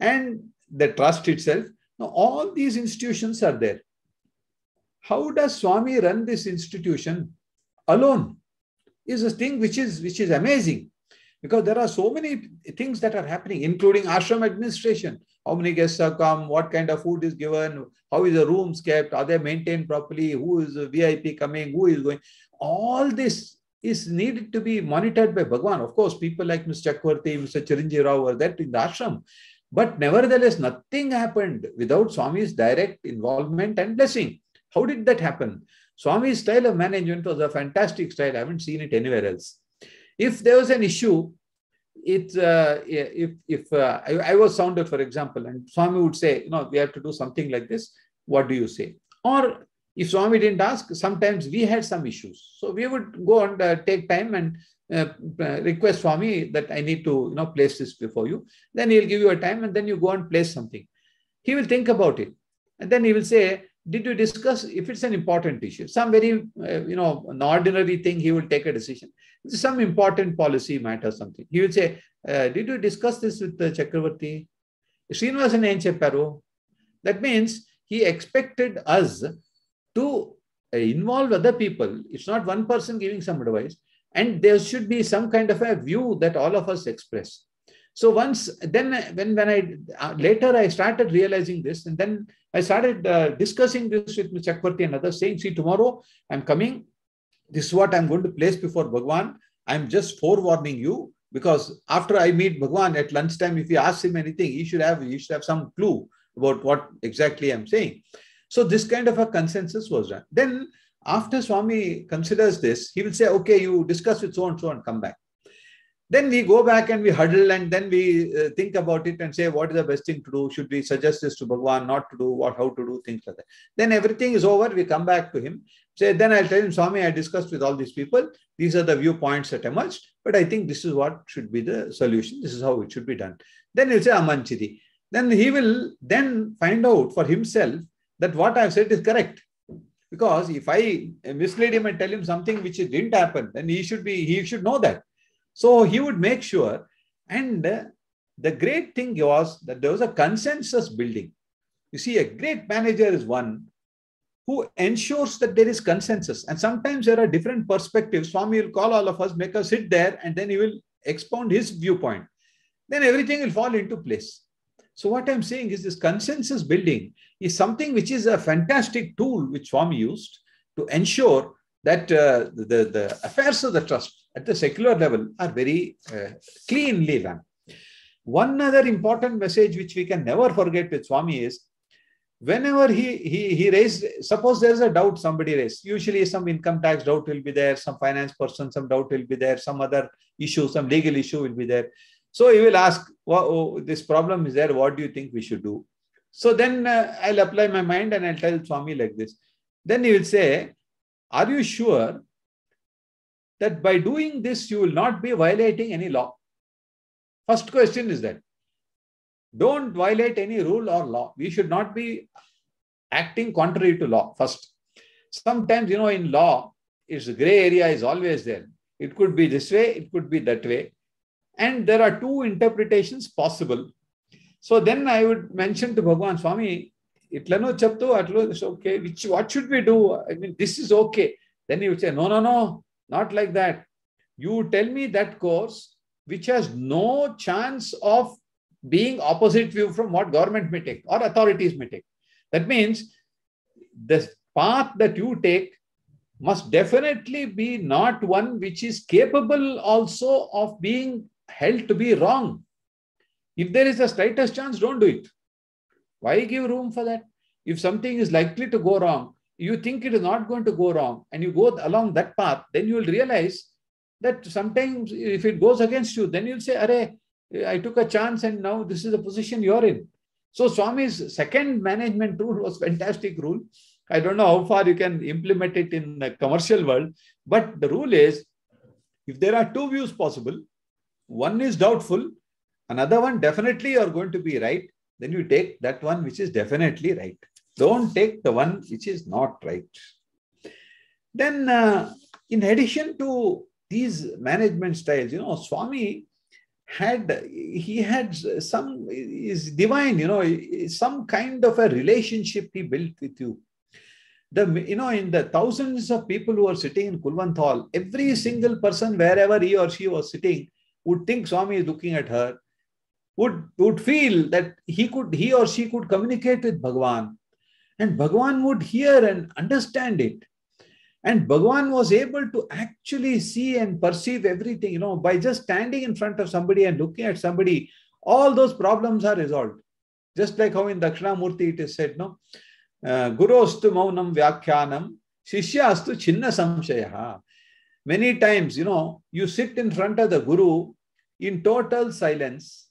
And the trust itself. Now, all these institutions are there. How does Swami run this institution alone? Is a thing which is which is amazing because there are so many things that are happening, including ashram administration. How many guests have come? What kind of food is given? How is the rooms kept? Are they maintained properly? Who is the VIP coming? Who is going? All this is needed to be monitored by Bhagwan. Of course, people like Mr. Chakravarti, Mr. Chiranjeev Rao were there in the ashram. But nevertheless, nothing happened without Swami's direct involvement and blessing. How did that happen? Swami's style of management was a fantastic style. I haven't seen it anywhere else. If there was an issue, it uh, if if uh, I, I, was sounded, for example, and Swami would say, you know, we have to do something like this. What do you say? Or if Swami didn't ask, sometimes we had some issues, so we would go and uh, take time and uh, request Swami that I need to, you know, place this before you. Then he'll give you a time, and then you go and place something. He will think about it, and then he will say, did you discuss if it's an important issue some very uh, you know an ordinary thing he will take a decision some important policy matter something he will say uh, did you discuss this with the chakravarti srinivasan ఏం చెప్పారు that means he expected us to uh, involve other people it's not one person giving some advice and there should be some kind of a view that all of us express so once then when when i uh, later i started realizing this and then I started uh, discussing this with. Chakravarti and others, saying, see, tomorrow I'm coming. This is what I'm going to place before Bhagwan. I'm just forewarning you because after I meet Bhagwan at lunchtime, if you ask him anything, he should have he should have some clue about what exactly I'm saying. So this kind of a consensus was done. Then after Swami considers this, he will say, okay, you discuss with so and so and come back. Then we go back and we huddle and then we uh, think about it and say, what is the best thing to do? Should we suggest this to Bhagwan, not to do, what, how to do, things like that. Then everything is over. We come back to him. Say, then I'll tell him, Swami, I discussed with all these people. These are the viewpoints that emerged, but I think this is what should be the solution. This is how it should be done. Then he'll say, Amanchidi. Then he will then find out for himself that what I've said is correct. Because if I mislead him and tell him something which didn't happen, then he should be, he should know that. So he would make sure. And uh, the great thing was that there was a consensus building. You see, a great manager is one who ensures that there is consensus. And sometimes there are different perspectives. Swami will call all of us, make us sit there, and then he will expound his viewpoint. Then everything will fall into place. So what I'm saying is this consensus building is something which is a fantastic tool which Swami used to ensure that uh, the, the affairs of the trust at the secular level are very uh, cleanly run. One other important message which we can never forget with Swami is whenever he, he, he raised, suppose there's a doubt somebody raised, usually some income tax doubt will be there, some finance person, some doubt will be there, some other issue, some legal issue will be there. So he will ask, oh, this problem is there. What do you think we should do? So then uh, I'll apply my mind and I'll tell Swami like this. Then he will say, Are you sure that by doing this, you will not be violating any law? First question is that. Don't violate any rule or law. We should not be acting contrary to law first. Sometimes, you know, in law, its a gray area is always there. It could be this way, it could be that way. And there are two interpretations possible. So then I would mention to Bhagwan Swami, itlano chaptu, atlo is okay. Which what should we do? I mean, this is okay. Then he would say, No, no, no, not like that. You tell me that course which has no chance of being opposite view from what government may take or authorities may take. That means the path that you take must definitely be not one which is capable also of being held to be wrong. If there is a slightest chance, don't do it. Why give room for that? If something is likely to go wrong, you think it is not going to go wrong, and you go along that path, then you will realize that sometimes if it goes against you, then you'll say, Are, I took a chance and now this is the position you're in. So Swami's second management rule was fantastic rule. I don't know how far you can implement it in the commercial world, but the rule is if there are two views possible, one is doubtful, another one definitely you are going to be right, then you take that one which is definitely right. Don't take the one which is not right. Then, uh, in addition to these management styles, you know, Swami had he had some is divine, you know, some kind of a relationship he built with you. The you know, in the thousands of people who are sitting in Kulwant Hall, every single person, wherever he or she was sitting, would think Swami is looking at her, would, would feel that he could, he or she could communicate with Bhagwan. And Bhagwan would hear and understand it. And Bhagwan was able to actually see and perceive everything, you know, by just standing in front of somebody and looking at somebody, all those problems are resolved. Just like how in Dakshinamurti it is said, no? Uh, Gurostu maunam vyakhyanam, shishyastu chinna samshayaha. Many times, you know, you sit in front of the Guru in total silence,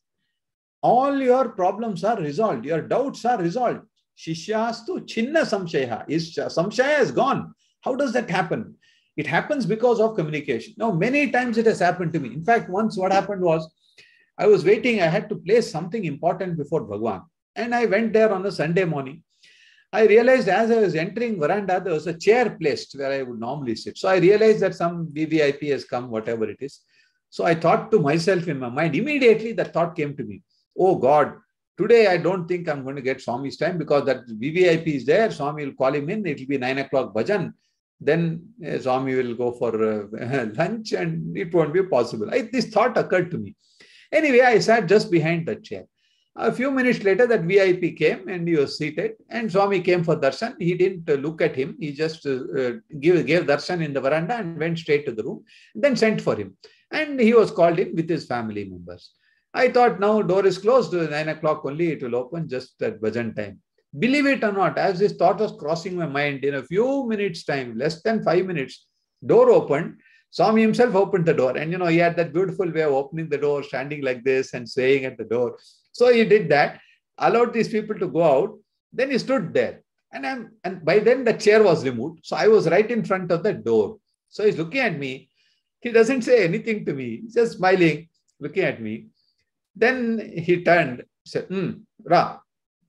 all your problems are resolved, your doubts are resolved. Shishyastu chinna samshaya. Is samshaya is gone. How does that happen? It happens because of communication. Now, many times it has happened to me. In fact, once what happened was I was waiting, I had to place something important before Bhagwan. And I went there on a Sunday morning. I realized as I was entering veranda, there was a chair placed where I would normally sit. So I realized that some VVIP has come, whatever it is. So I thought to myself in my mind, immediately that thought came to me. Oh God, today I don't think I'm going to get Swami's time because that VVIP is there. Swami will call him in. It will be nine o'clock bhajan. Then uh, Swami will go for uh, (laughs) lunch and it won't be possible. I, this thought occurred to me. Anyway, I sat just behind the chair. A few minutes later, that VIP came and he was seated, and Swami came for darshan. He didn't uh, look at him. He just uh, uh gave, gave darshan in the veranda and went straight to the room, then sent for him. And he was called in with his family members. I thought now door is closed, nine o'clock only, it will open just at bhajan time. Believe it or not, as this thought was crossing my mind, in a few minutes' time, less than five minutes, door opened. Swami himself opened the door. And, you know, he had that beautiful way of opening the door, standing like this and swaying at the door. So he did that, allowed these people to go out. Then he stood there. And, I'm, and by then the chair was removed. So I was right in front of the door. So he's looking at me. He doesn't say anything to me. He's just smiling, looking at me. Then he turned, said, hmm, Ra.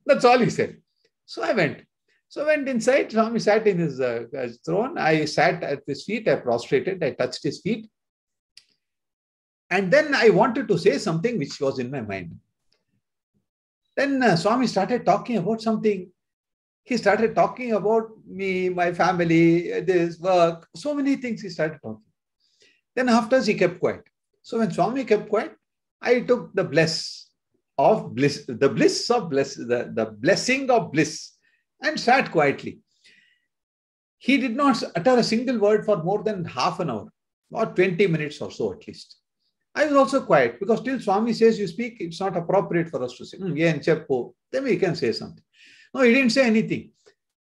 That's all he said. So I went. So I went inside. Swami sat in his uh, throne. I sat at his feet. I prostrated. I touched his feet. And then I wanted to say something which was in my mind. Then uh, Swami started talking about something. He started talking about me, my family, this work, so many things he started talking. Then afterwards, he kept quiet. So when Swami kept quiet, I took the bless of bliss, the bliss of bliss, the, the blessing of bliss, and sat quietly. He did not utter a single word for more than half an hour, or 20 minutes or so at least. I was also quiet because till Swami says you speak, it's not appropriate for us to say, mm, yeah, cheppo. Then we can say something. No, he didn't say anything.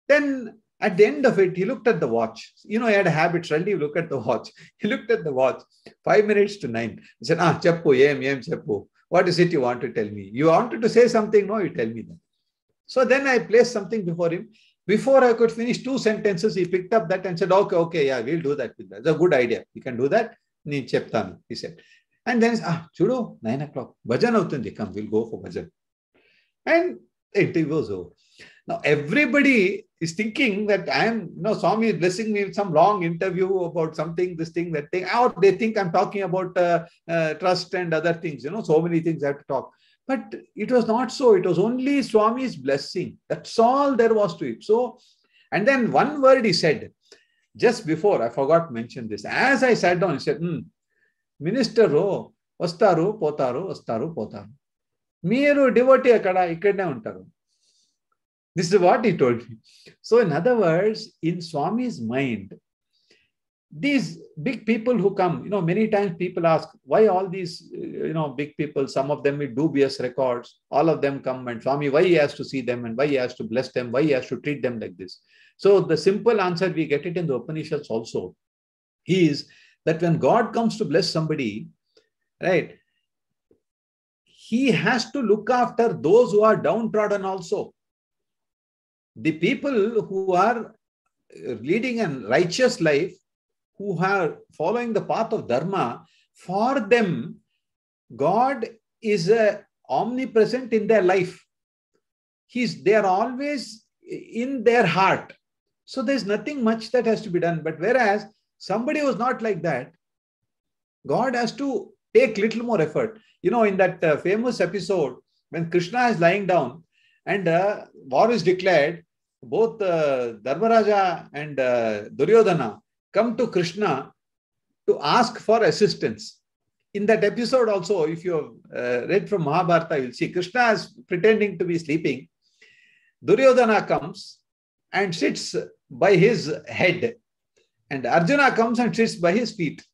Then at the end of it, he looked at the watch. You know, he had a habit, suddenly look at the watch. (laughs) He looked at the watch, five minutes to nine. He said, ah, cheppo, yem, yem, cheppo. What is it you want to tell me? You wanted to say something? No, you tell me that. So then I placed something before him. Before I could finish two sentences, he picked up that and said, okay, okay, yeah, we'll do that. That's a good idea. You can do that. Ni cheptanu, he said. And then, ah, chudo, nine o'clock. Bhajan avutundi. Come, we'll go for bhajan. And it was over. Now, everybody is thinking that I am, you know, Swami is blessing me with some long interview about something, this thing, that thing. Or they think I'm talking about uh, uh, trust and other things, you know, so many things I have to talk. But it was not so. It was only Swami's blessing. That's all there was to it. So, and then one word he said just before, I forgot to mention this. As I sat down, he said, hmm, minister వస్తారు పోతారు వస్తారు పోతారు మీరు devotee అక్కడ ఇక్కడనే ఉంటారు this is what he told me. So, in other words, in Swami's mind, these big people who come, you know, many times people ask, why all these, you know, big people, some of them with dubious records, all of them come and Swami, why he has to see them and why he has to bless them, why he has to treat them like this. So the simple answer, we get it in the Upanishads also, is that when God comes to bless somebody, right, he has to look after those who are downtrodden also the people who are leading a righteous life who are following the path of dharma for them god is uh, omnipresent in their life. He's they are always in their heart. So there's nothing much that has to be done. But whereas somebody who's not like that god has to take little more effort. You know in that uh, famous episode when krishna is lying down and uh, war is declared both uh, dharmaraja and uh, duryodhana come to Krishna to ask for assistance. In that episode, also, if you have uh, read from Mahabharata, you'll see Krishna is pretending to be sleeping. Duryodhana comes and sits by his head, and Arjuna comes and sits by his feet.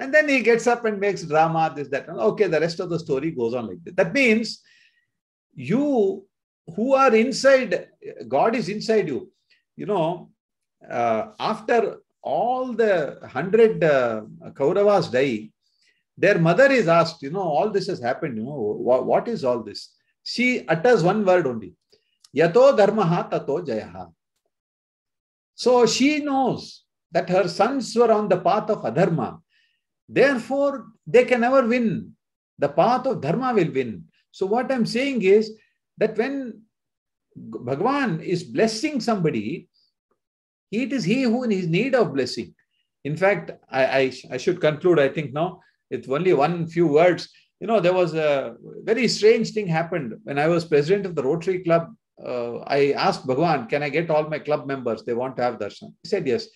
And then he gets up and makes drama, this, that. Okay, the rest of the story goes on like that. That means you who are inside, God is inside you. You know, uh, after all the hundred uh, Kauravas die, their mother is asked, you know, all this has happened, you know, what, what is all this? She utters one word only, Yato dharmaha tato jayaha. So she knows that her sons were on the path of adharma. Therefore, they can never win. The path of dharma will win. So what I'm saying is that when Bhagwan is blessing somebody, it is he who is in his need of blessing. In fact, I, I, I, should conclude, I think now, with only one few words. You know, there was a very strange thing happened when I was president of the Rotary Club. Uh, I asked Bhagwan, can I get all my club members? They want to have darshan. He said yes.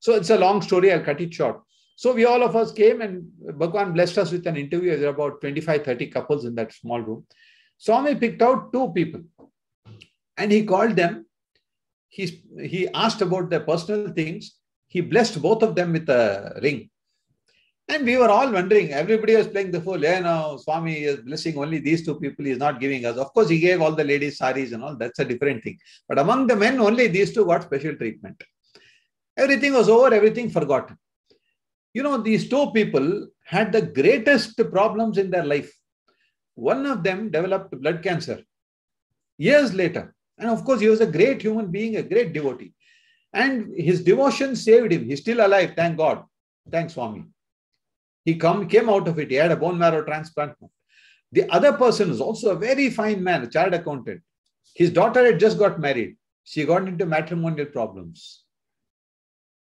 So it's a long story. I'll cut it short. So we all of us came and Bhagwan blessed us with an interview. There were about 25, 30 couples in that small room. Swami picked out two people and he called them he, he asked about their personal things. He blessed both of them with a ring. And we were all wondering, everybody was playing the fool. Yeah, no, Swami is blessing only these two people. He is not giving us. Of course, he gave all the ladies saris and all. That's a different thing. But among the men, only these two got special treatment. Everything was over, everything forgotten. You know, these two people had the greatest problems in their life. One of them developed blood cancer years later. And of course, he was a great human being, a great devotee. And his devotion saved him. He's still alive, thank God. Thanks, Swami. He come, came out of it. He had a bone marrow transplant. The other person is also a very fine man, a chartered accountant. His daughter had just got married. She got into matrimonial problems.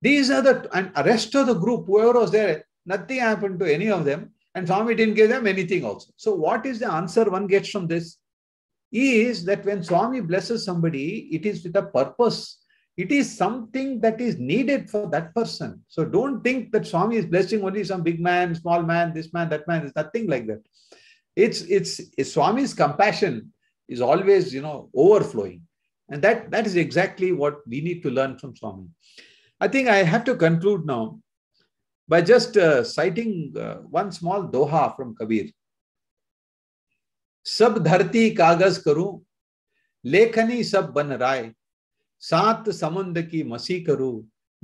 These are the and rest of the group, whoever was there, nothing happened to any of them, and Swami didn't give them anything also. So, what is the answer one gets from this? Is that when Swami blesses somebody, it is with a purpose. It is something that is needed for that person. So don't think that Swami is blessing only some big man, small man, this man, that man. It's nothing like that. It's it's, it's Swami's compassion is always you know overflowing, and that that is exactly what we need to learn from Swami. I think I have to conclude now by just uh, citing uh, one small doha from Kabir. सब धरती कागज करूं लेखनी सब बन राय सात समुद्र की मसी करूं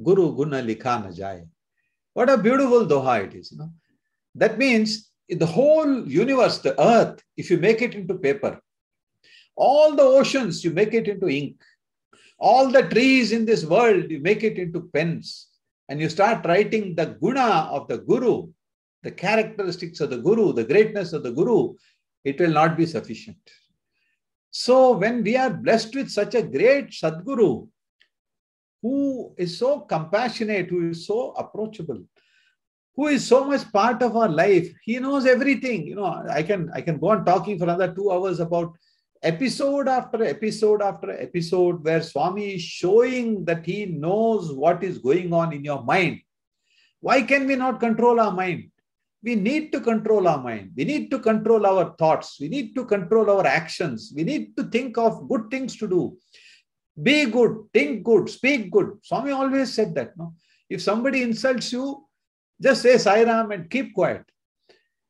गुरु गुण लिखा न जाए what a beautiful doha it is you know that means the whole universe the earth if you make it into paper all the oceans you make it into ink all the trees in this world you make it into pens and you start writing the guna of the guru the characteristics of the guru the greatness of the guru it will not be sufficient. So, when we are blessed with such a great Sadguru, who is so compassionate, who is so approachable, who is so much part of our life, he knows everything. You know, I can I can go on talking for another two hours about episode after episode after episode where Swami is showing that he knows what is going on in your mind. Why can we not control our mind? We need to control our mind. We need to control our thoughts. We need to control our actions. We need to think of good things to do. Be good, think good, speak good. Swami always said that. No? If somebody insults you, just say Sairam and keep quiet.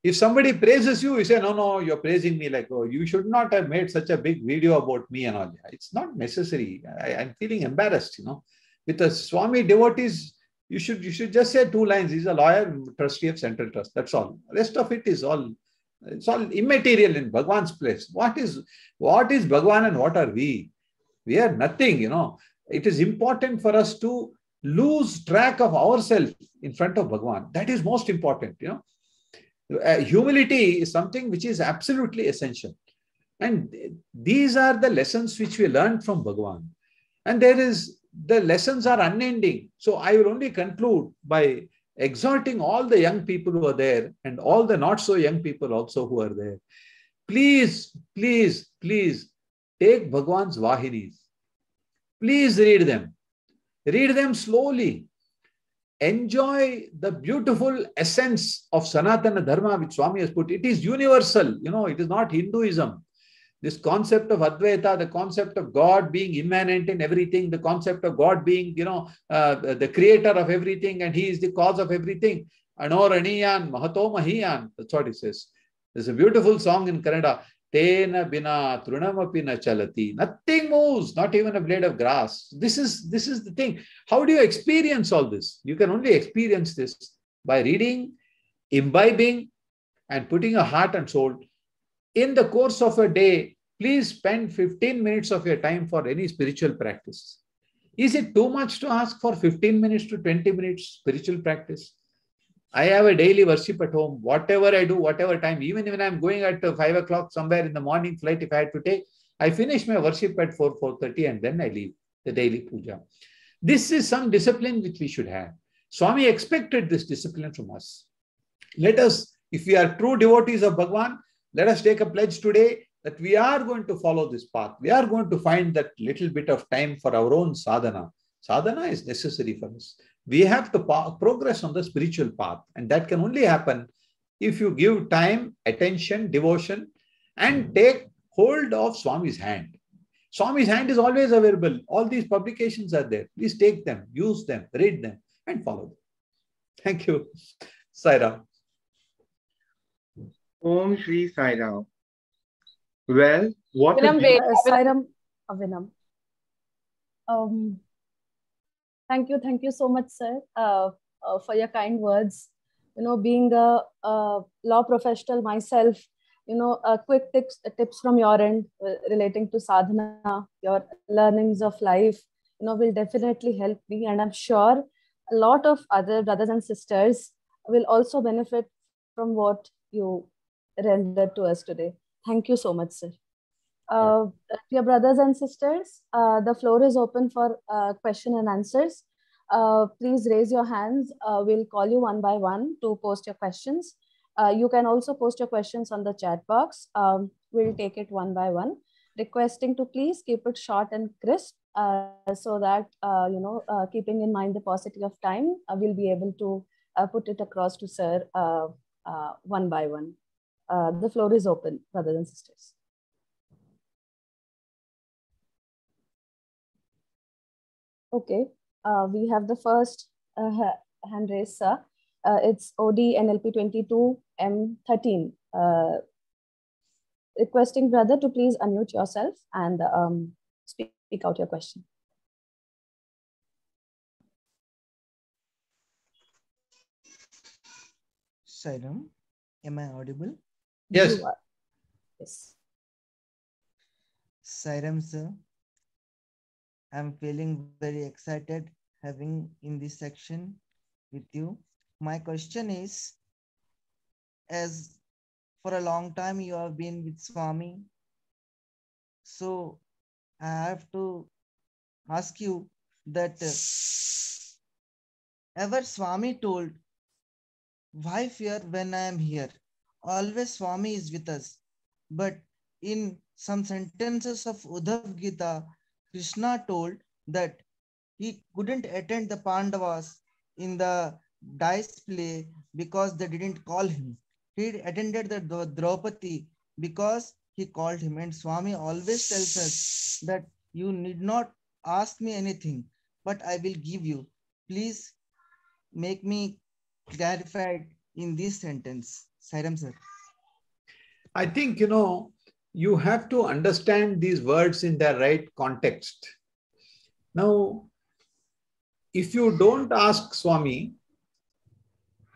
If somebody praises you, you say, No, no, you're praising me like, oh, you should not have made such a big video about me and all. That. It's not necessary. I, I'm feeling embarrassed, you know. With the Swami devotees, you should you should just say two lines. He's a lawyer, trustee of Central Trust. That's all. Rest of it is all it's all immaterial in Bhagwan's place. What is what is Bhagwan and what are we? We are nothing, you know. It is important for us to lose track of ourselves in front of Bhagwan. That is most important, you know. Uh, humility is something which is absolutely essential. And these are the lessons which we learned from Bhagwan. And there is the lessons are unending. So I will only conclude by exhorting all the young people who are there and all the not so young people also who are there. Please, please, please take Bhagwan's Vahinis. Please read them. Read them slowly. Enjoy the beautiful essence of Sanatana Dharma which Swami has put. It is universal. You know, it is not Hinduism this concept of Advaita, the concept of God being immanent in everything, the concept of God being, you know, uh, the creator of everything and he is the cause of everything. Anoraniyan, Mahato Mahiyan. That's what he says. There's a beautiful song in Kannada. Tena bina trunamapina chalati. Nothing moves, not even a blade of grass. This is this is the thing. How do you experience all this? You can only experience this by reading, imbibing, and putting a heart and soul in the course of a day, please spend 15 minutes of your time for any spiritual practice. Is it too much to ask for 15 minutes to 20 minutes spiritual practice? I have a daily worship at home. Whatever I do, whatever time, even when I'm going at 5 o'clock somewhere in the morning flight, if I had to take, I finish my worship at 4, 4.30 and then I leave the daily puja. This is some discipline which we should have. Swami expected this discipline from us. Let us, if we are true devotees of Bhagwan, let us take a pledge today that we are going to follow this path. We are going to find that little bit of time for our own sadhana. Sadhana is necessary for us. We have to progress on the spiritual path, and that can only happen if you give time, attention, devotion, and take hold of Swami's hand. Swami's hand is always available. All these publications are there. Please take them, use them, read them, and follow them. Thank you. Saira. Om Shri Sai Ram. Well, what Vinam, wait, Sai Ram, Vinam. Um, thank you, thank you so much, sir, uh, uh, for your kind words. You know, being a, a law professional myself, you know, uh, quick tips tips from your end uh, relating to sadhana, your learnings of life, you know, will definitely help me, and I'm sure a lot of other brothers and sisters will also benefit from what you rendered to us today. Thank you so much, sir. Uh, dear brothers and sisters, uh, the floor is open for uh, question and answers. Uh, please raise your hands. Uh, we'll call you one by one to post your questions. Uh, you can also post your questions on the chat box. Um, we'll take it one by one. Requesting to please keep it short and crisp so that, you know, keeping in mind the paucity of time, we'll be able to put it across to Sir one by one. Uh, the floor is open, brothers and sisters. Okay, uh, we have the first uh, hand raised, sir. Uh, it's OD NLP 22 M13. Uh, requesting brother to please unmute yourself and um, speak, speak out your question. Sairam, am I audible? Yes. Yes. Sairam sir, I'm feeling very excited having in this section with you. My question is, as for a long time you have been with Swami, so I have to ask you that uh, ever Swami told, why fear when I am here? Always Swami is with us. But in some sentences of Uddhav Gita, Krishna told that he couldn't attend the Pandavas in the dice play because they didn't call him. He attended the Dra- Draupadi because he called him. And Swami always tells us that you need not ask me anything, but I will give you. Please make me clarified in this sentence. Sairam sir. I think, you know, you have to understand these words in their right context. Now, if you don't ask Swami,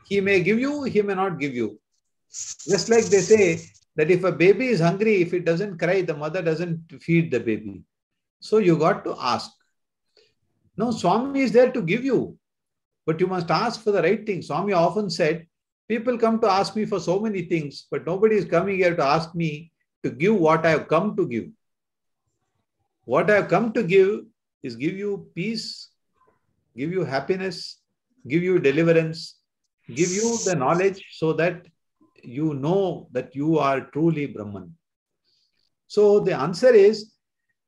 he may give you, he may not give you. Just like they say that if a baby is hungry, if it doesn't cry, the mother doesn't feed the baby. So you got to ask. No, Swami is there to give you, but you must ask for the right thing. Swami often said, People come to ask me for so many things, but nobody is coming here to ask me to give what I have come to give. What I have come to give is give you peace, give you happiness, give you deliverance, give you the knowledge so that you know that you are truly Brahman. So the answer is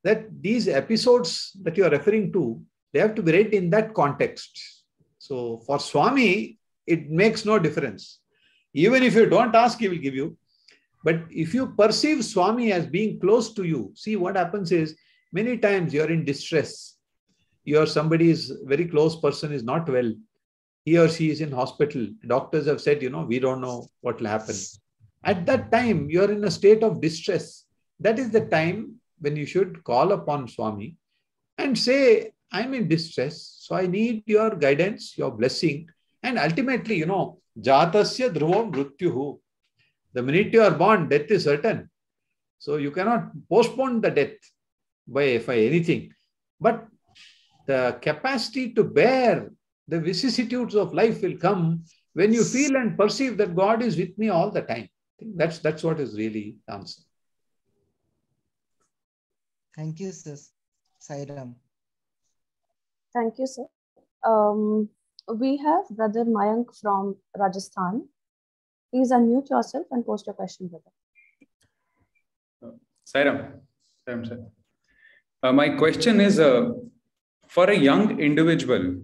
that these episodes that you are referring to, they have to be read in that context. So for Swami, it makes no difference. Even if you don't ask, he will give you. But if you perceive Swami as being close to you, see what happens is many times you're in distress. You're somebody's very close person is not well. He or she is in hospital. Doctors have said, you know, we don't know what will happen. At that time, you're in a state of distress. That is the time when you should call upon Swami and say, I'm in distress. So I need your guidance, your blessing. And ultimately, you know, Jatasya dhruvam mrityuhu. The minute you are born, death is certain. So you cannot postpone the death by, by anything. But the capacity to bear the vicissitudes of life will come when you feel and perceive that God is with me all the time. I think that's that's what is really the answer. Thank you, sir. Sairam. Thank you, sir. Um, we have Brother Mayank from Rajasthan. Please unmute yourself and post your question, brother. Sairam. Sairam, sir. Uh, my question is uh, for a young individual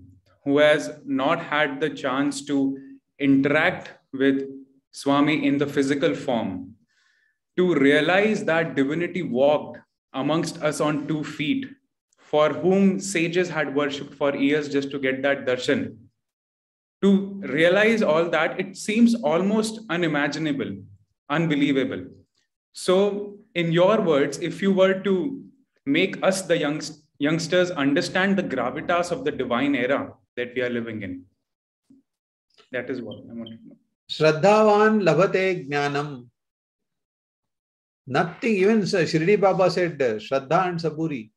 who has not had the chance to interact with Swami in the physical form, to realize that divinity walked amongst us on two feet, for whom sages had worshipped for years just to get that darshan. To realize all that, it seems almost unimaginable, unbelievable. So, in your words, if you were to make us, the youngs, youngsters, understand the gravitas of the divine era that we are living in, that is what I want to know. Shraddhavan labhate jnanam. Nothing, even Shirdi Baba said, uh, Shraddha and Saburi.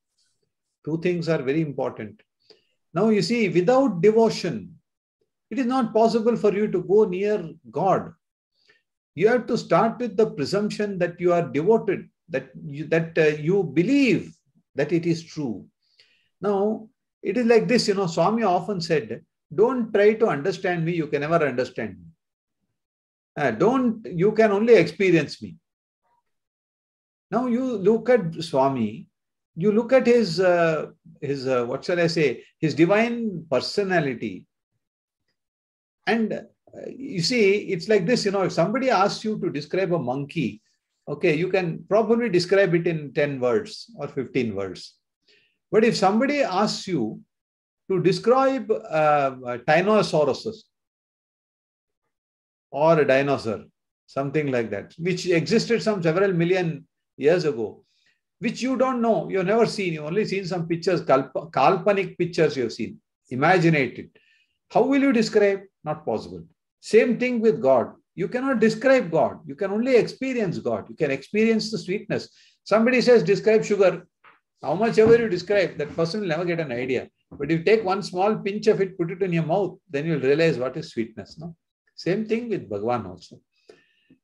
Two things are very important. Now, you see, without devotion, it is not possible for you to go near God. You have to start with the presumption that you are devoted that you, that uh, you believe that it is true. Now, it is like this, you know, Swami often said, don't try to understand me, you can never understand me. Uh, don't, you can only experience me. Now you look at Swami, you look at his, uh, his uh, what shall I say, his divine personality. And uh, you see, it's like this, you know, if somebody asks you to describe a monkey, okay, you can probably describe it in 10 words or 15 words. But if somebody asks you to describe uh, a Tyrannosaurus or a dinosaur, something like that, which existed some several million years ago, which you don't know, you've never seen, you've only seen some pictures, kalp- kalpanic pictures you've seen, imaginate it. How will you describe? Not possible. Same thing with God. You cannot describe God. You can only experience God. You can experience the sweetness. Somebody says, describe sugar. How much ever you describe, that person will never get an idea. But if you take one small pinch of it, put it in your mouth, then you'll realize what is sweetness. No? Same thing with Bhagwan also.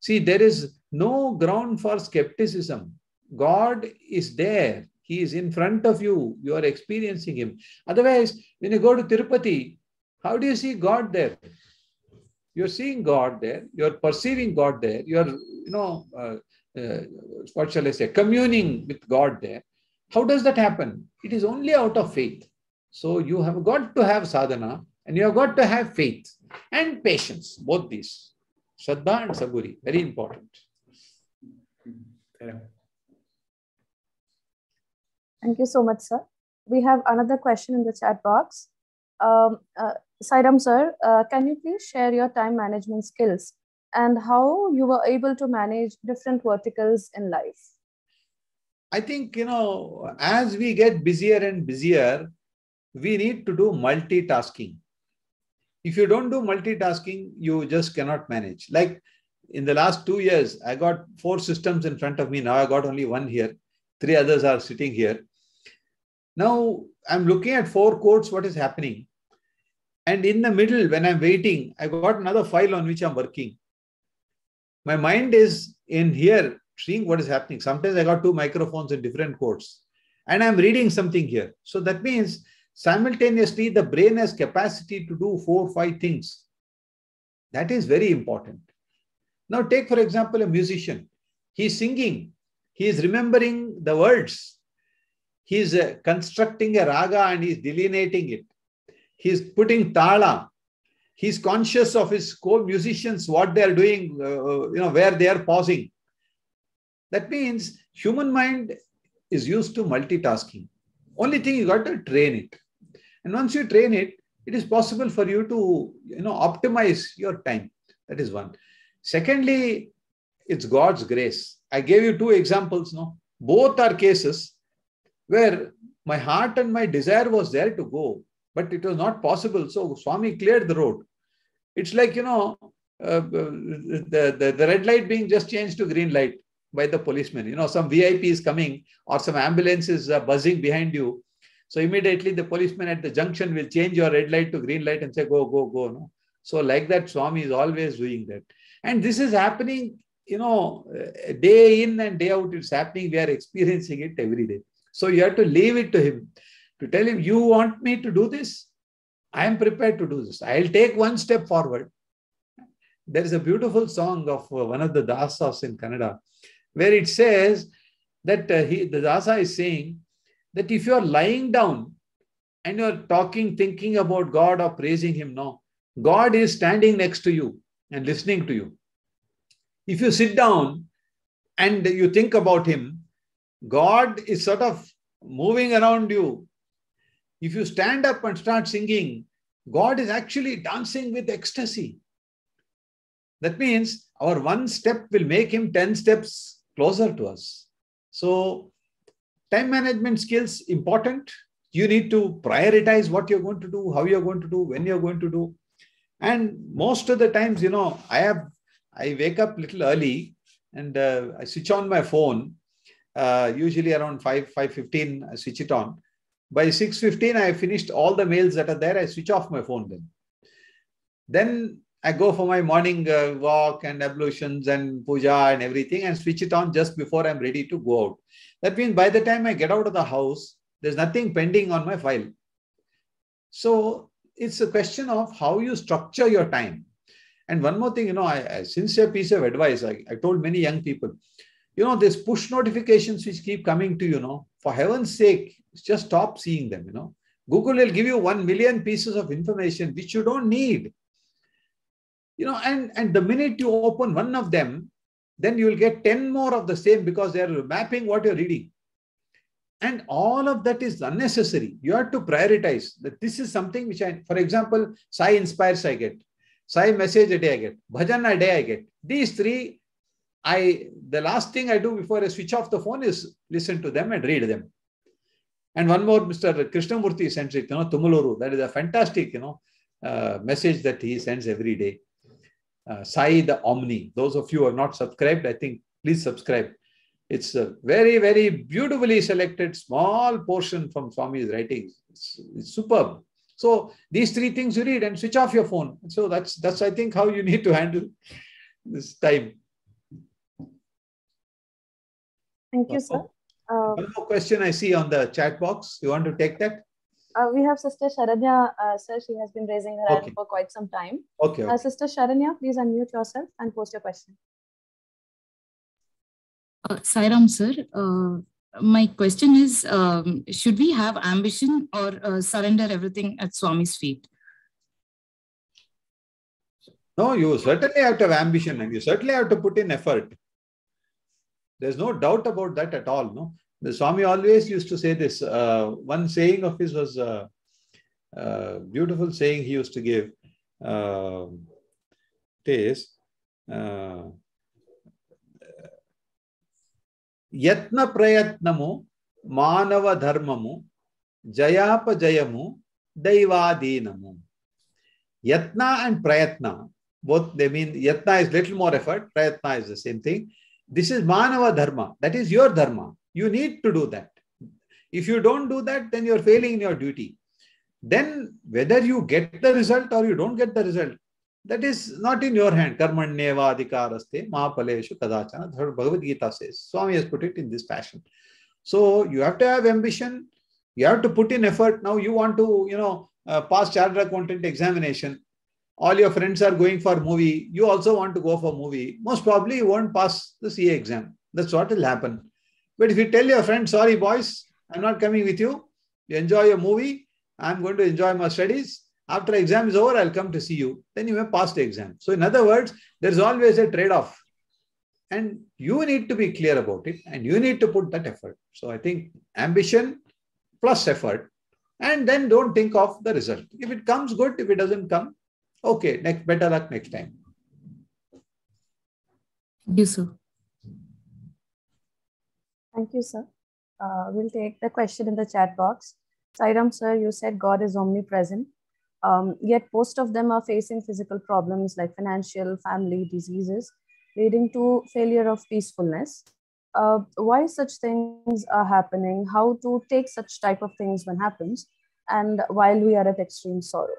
See, there is no ground for skepticism. God is there. He is in front of you. You are experiencing Him. Otherwise, when you go to Tirupati, how do you see God there? You're seeing God there. You're perceiving God there. You're, you know, uh, uh, what shall I say, communing with God there. How does that happen? It is only out of faith. So you have got to have sadhana and you have got to have faith and patience, both these. Shraddha and Saburi, very important. Thank you so much, sir. We have another question in the chat box. Um, uh, Sairam sir, uh, can you please share your time management skills and how you were able to manage different verticals in life? I think, you know, as we get busier and busier, we need to do multitasking. If you don't do multitasking, you just cannot manage. Like in the last two years, I got four systems in front of me. Now I got only one here. Three others are sitting here. Now I'm looking at four codes, what is happening. And in the middle, when I'm waiting, I got another file on which I'm working. My mind is in here seeing what is happening. Sometimes I got two microphones in different codes and I'm reading something here. So that means simultaneously the brain has capacity to do four, five things. That is very important. Now take, for example, a musician. He's singing. He is remembering the words. He's uh, constructing a raga and he's delineating it. He's putting tala. He's conscious of his co-musicians, what they are doing, uh, you know, where they are pausing. That means human mind is used to multitasking. Only thing you got to train it. And once you train it, it is possible for you to, you know, optimize your time. That is one. Secondly, it's God's grace. I gave you two examples, no? Both are cases where my heart and my desire was there to go, but it was not possible. So Swami cleared the road. It's like, you know, uh, the, the, the red light being just changed to green light by the policeman. You know, some VIP is coming or some ambulance is uh, buzzing behind you. So immediately the policeman at the junction will change your red light to green light and say, go, go, go. No? So like that, Swami is always doing that. And this is happening, you know, uh, day in and day out, it's happening. We are experiencing it every day. So you have to leave it to him, to tell him, you want me to do this? I am prepared to do this. I'll take one step forward. There is a beautiful song of uh, one of the dasas in Kannada where it says that uh, he, the dasa is saying that if you are lying down and you are talking, thinking about God or praising Him, no, God is standing next to you and listening to you. If you sit down and you think about Him, God is sort of moving around you. If you stand up and start singing, God is actually dancing with ecstasy. That means our one step will make Him 10 steps closer to us. So, time management skills important. You need to prioritize what you're going to do, how you're going to do, when you're going to do. And most of the times, you know, I have I wake up little early and uh, I switch on my phone. Uh, usually around 5 5.15 I switch it on by 6.15 i finished all the mails that are there i switch off my phone then then I go for my morning uh, walk and ablutions and puja and everything and switch it on just before I'm ready to go out. That means by the time I get out of the house, there's nothing pending on my file. So it's a question of how you structure your time. And one more thing, you know, I, a sincere piece of advice I, I told many young people, you know, there's push notifications which keep coming to you know, for heaven's sake, just stop seeing them, you know. Google will give you 1 million pieces of information which you don't need. You know, and, and the minute you open one of them, then you will get 10 more of the same because they are mapping what you're reading. And all of that is unnecessary. You have to prioritize that this is something which I, for example, Sai inspires I get, Sai message a day I get, Bhajan a day I get. These three, I the last thing I do before I switch off the phone is listen to them and read them. And one more, Mr. Krishnamurthy sends it, you know, Tumuluru. That is a fantastic, you know, uh, message that he sends every day. Uh, Sai the Omni. Those of you who have not subscribed, I think please subscribe. It's a very, very beautifully selected small portion from Swami's writings. It's, it's superb. So these three things you read and switch off your phone. So that's that's I think how you need to handle this time. Thank you, sir. Uh, One more question I see on the chat box. You want to take that? uh, we have Sister Sharanya, uh, sir. She has been raising her hand Okay. for quite some time. Okay. Uh. Sister Sharanya, please unmute yourself and post your question. Uh, Sairam sir, uh, my question is, um, should we have ambition or uh, surrender everything at Swami's feet? No, you certainly have to have ambition and you certainly have to put in effort. There's no doubt about that at all. No, the Swami always used to say this. Uh, one saying of his was a uh, uh, beautiful saying he used to give. Uh, it is uh, యత్న ప్రయత్నము మానవ ధర్మము జయాపజయము దైవాధీనము yatna and prayatna both they mean yatna is little more effort prayatna is the same thing this is manava dharma. That is your dharma. You need to do that. If you don't do that then you're failing in your duty. Then whether you get the result or you don't get the result that is not in your hand. Karmanyeva adhikaraste ma phaleshu kadachana that's what bhagavad gita says. Swami has put it in this fashion. So you have to have ambition. You have to put in effort. Now you want to you know uh, pass chartered accountant examination all your friends are going for movie you also want to go for movie most probably you won't pass the ca exam. That's what will happen. But if you tell your friend sorry boys i'm not coming with you. You enjoy your movie. I'm going to enjoy my studies. After exam is over i'll come to see you. Then you may pass the exam. So in other words there's always a trade-off. And you need to be clear about it and you need to put that effort. So i think ambition plus effort. And then don't think of the result. If it comes good, if it doesn't come, okay, next better luck next time. Thank you, sir. Thank you, sir. Uh, we'll take the question in the chat box. Sairam, sir, you said God is omnipresent. Um, yet most of them are facing physical problems like financial, family, diseases, leading to failure of peacefulness. Uh, why such things are happening? How to take such type of things when happens, and while we are at extreme sorrow.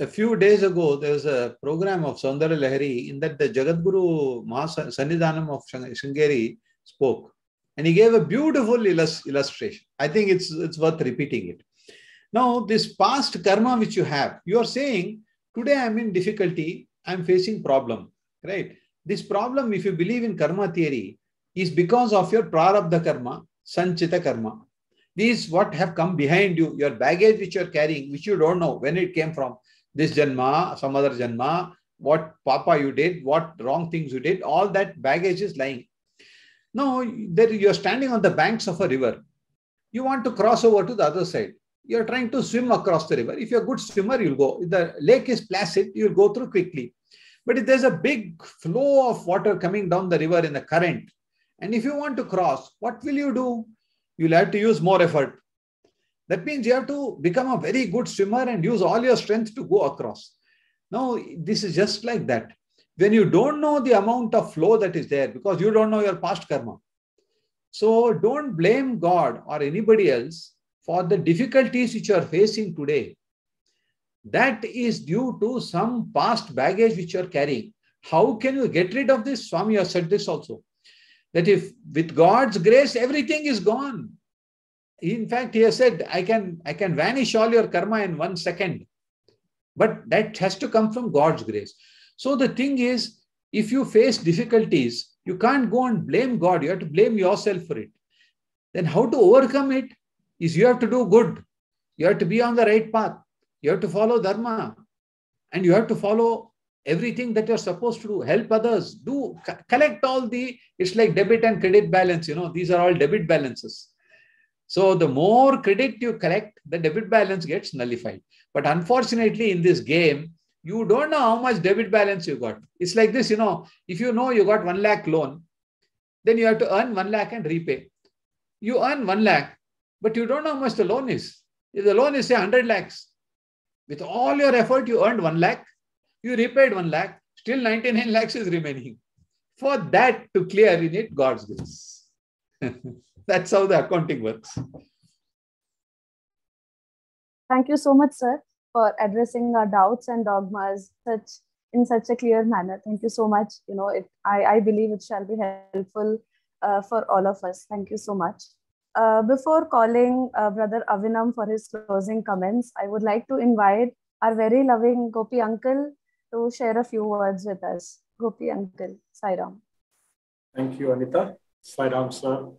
A few days ago, there was a program of Saundara Lahari in that the Jagadguru Sannidhanam of Sringeri spoke. And he gave a beautiful illus- illustration. I think it's, it's worth repeating it. Now, this past karma which you have, you are saying, today I'm in difficulty, I'm facing problem, right? This problem, if you believe in karma theory, is because of your prarabdha karma, sanchita karma. These what have come behind you, your baggage which you're carrying, which you don't know when it came from. This janma, some other janma, what papa you did, what wrong things you did, all that baggage is lying. Now, there you're standing on the banks of a river. You want to cross over to the other side. You're trying to swim across the river. If you're a good swimmer, you'll go. If the lake is placid, you'll go through quickly. But if there's a big flow of water coming down the river in the current, and if you want to cross, what will you do? You'll have to use more effort. That means you have to become a very good swimmer and use all your strength to go across. Now, this is just like that. When you don't know the amount of flow that is there because you don't know your past karma. So don't blame God or anybody else for the difficulties which you are facing today. that is due to some past baggage which you're carrying. How can you get rid of this? Swami has said this also. That if with God's grace, everything is gone. In fact, he has said, I can, I can vanish all your karma in one second. But that has to come from God's grace. So the thing is, if you face difficulties, you can't go and blame God. You have to blame yourself for it. Then how to overcome it is you have to do good. You have to be on the right path. You have to follow dharma. And you have to follow everything that you're supposed to do. Help others. Do collect all the, it's like debit and credit balance. You know, these are all debit balances. So the more credit you collect, the debit balance gets nullified. But unfortunately, in this game, you don't know how much debit balance you got. It's like this, you know, if you know you got 1 lakh loan, then you have to earn 1 lakh and repay. You earn 1 lakh, but you don't know how much the loan is. If the loan is say 100 lakhs, with all your effort, you earned 1 lakh, you repaid 1 lakh, still 99 (laughs) lakhs is remaining. For that to clear, you need God's grace. (laughs) That's how the accounting works. Thank you so much, sir, for addressing our doubts and dogmas such in such a clear manner. Thank you so much. You know, it, I, I believe it shall be helpful uh, for all of us. Thank you so much. Uh, before calling uh, Brother Avinam for his closing comments, I would like to invite our very loving Gopi uncle to share a few words with us. Gopi uncle, Sairam. Thank you, Anita. Sairam, sir.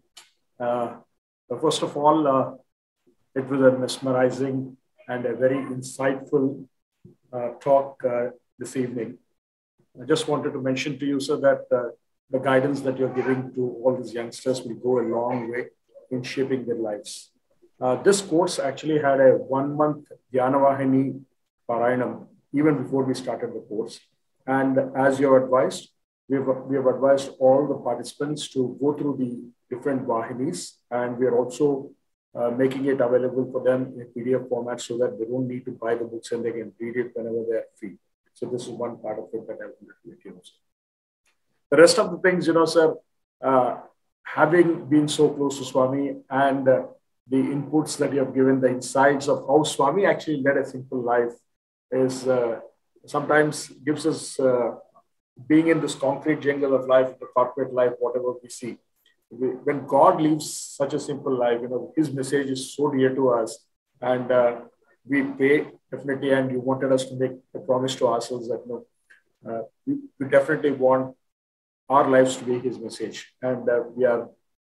Uh, first of all, uh, it was a mesmerizing and a very insightful uh, talk this evening. I just wanted to mention to you, sir, that the guidance that you're giving to all these youngsters will go a long way in shaping their lives. Uh, this course actually had a one month Dhyanavahini Parayanam even before we started the course. And as you have advised, we have, we have advised all the participants to go through the different Vahinis, and we are also uh, making it available for them in PDF format so that they don't need to buy the books and they can read it whenever they are free. So this is one part of it that I want to let you. The rest of the things, you know, sir, uh, having been so close to Swami and uh, the inputs that you have given, the insights of how Swami actually led a simple life is uh, sometimes gives us uh, being in this concrete jungle of life, the corporate life, whatever we see. When God lives such a simple life, you know, His message is so dear to us, and uh, we pay definitely. And you wanted us to make a promise to ourselves that you know, uh, we, we definitely want our lives to be His message, and uh, we are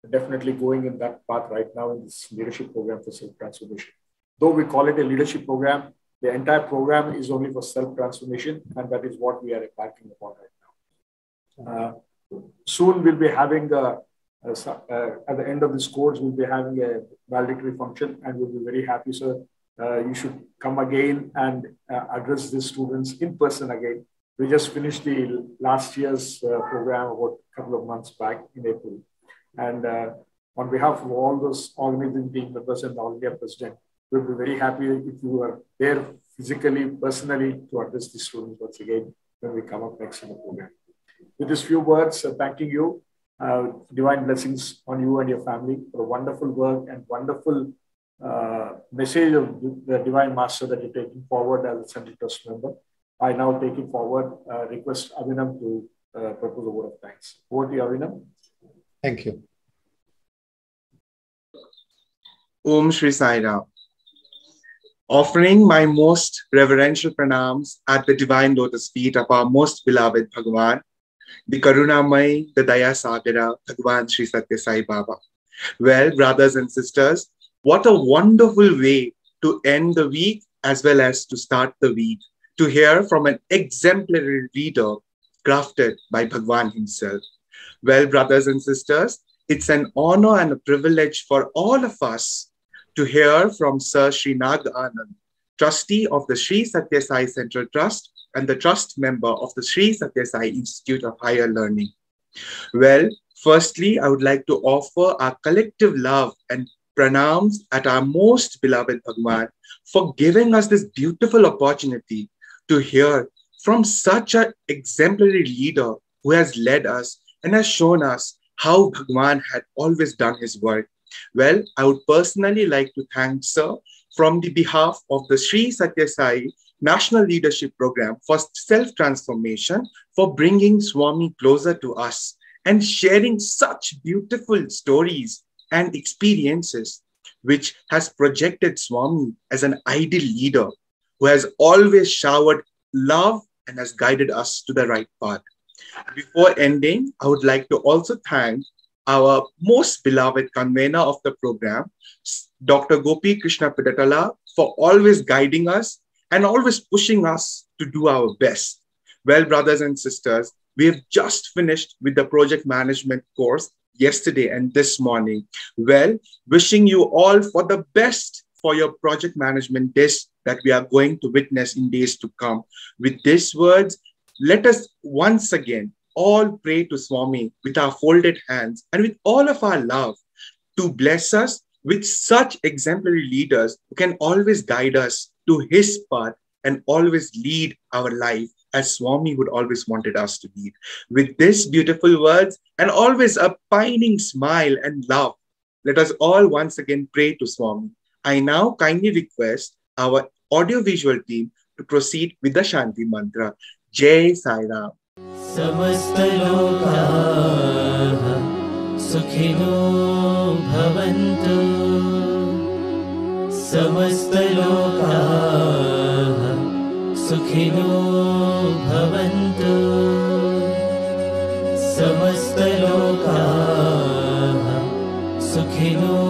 definitely going in that path right now in this leadership program for self transformation. Though we call it a leadership program, the entire program is only for self transformation, and that is what we are embarking upon right now. Uh, soon we'll be having a, uh, at the end of this course, we'll be having a valedictory function, and we'll be very happy, sir. Uh, you should come again and uh, address the students in person again. We just finished the last year's program about a couple of months back in April. And on behalf of all those organizing team members and All India President, we'll be very happy if you are there physically, personally to address the students once again when we come up next in the program. With these few words, uh, thanking you, uh, divine blessings on you and your family for a wonderful work and wonderful uh, message of the Divine Master that you're taking forward as a Central Trust member. I now take it forward, uh, request Avinam to uh, propose a word of thanks. Over to you, Avinam. Thank you. Om Shri Sai Ram. Offering my most reverential pranams at the divine lotus feet of our most beloved Bhagavan, the Karunamai, the Daya Sagara, Bhagavan Sri Sathya Sai Baba. Well, brothers and sisters, what a wonderful way to end the week as well as to start the week, to hear from an exemplary leader crafted by Bhagwan himself. Well, brothers and sisters, it's an honor and a privilege for all of us to hear from Sir Sri Naganand, trustee of the Sri Sathya Sai Central Trust and the trust member of the Sri Sathya Sai Institute of Higher Learning. Well, firstly, I would like to offer our collective love and pranams at our most beloved Bhagwan for giving us this beautiful opportunity to hear from such an exemplary leader who has led us and has shown us how Bhagwan had always done his work. Well, I would personally like to thank Sir from the behalf of the Sri Sathya Sai National Leadership Program for Self Transformation for bringing Swami closer to us and sharing such beautiful stories and experiences, which has projected Swami as an ideal leader who has always showered love and has guided us to the right path. Before ending, I would like to also thank our most beloved convener of the program, Dr. Gopi Krishna Pidatala, for always guiding us and always pushing us to do our best. Well, brothers and sisters, we have just finished with the project management course yesterday and this morning. Well, wishing you all for the best for your project management days that we are going to witness in days to come. With these words, let us once again all pray to Swami with our folded hands and with all of our love to bless us with such exemplary leaders who can always guide us to his path and always lead our life as Swami would always wanted us to lead. With these beautiful words and always a pining smile and love, let us all once again pray to Swami. I now kindly request our audiovisual team to proceed with the Shanti mantra. Jai Sai Ram. समस्तलोकाः सुखिनो भवन्तु समस्तलोकाः सुखिनो भवन्तु। समस्तलोकाः सुखिनो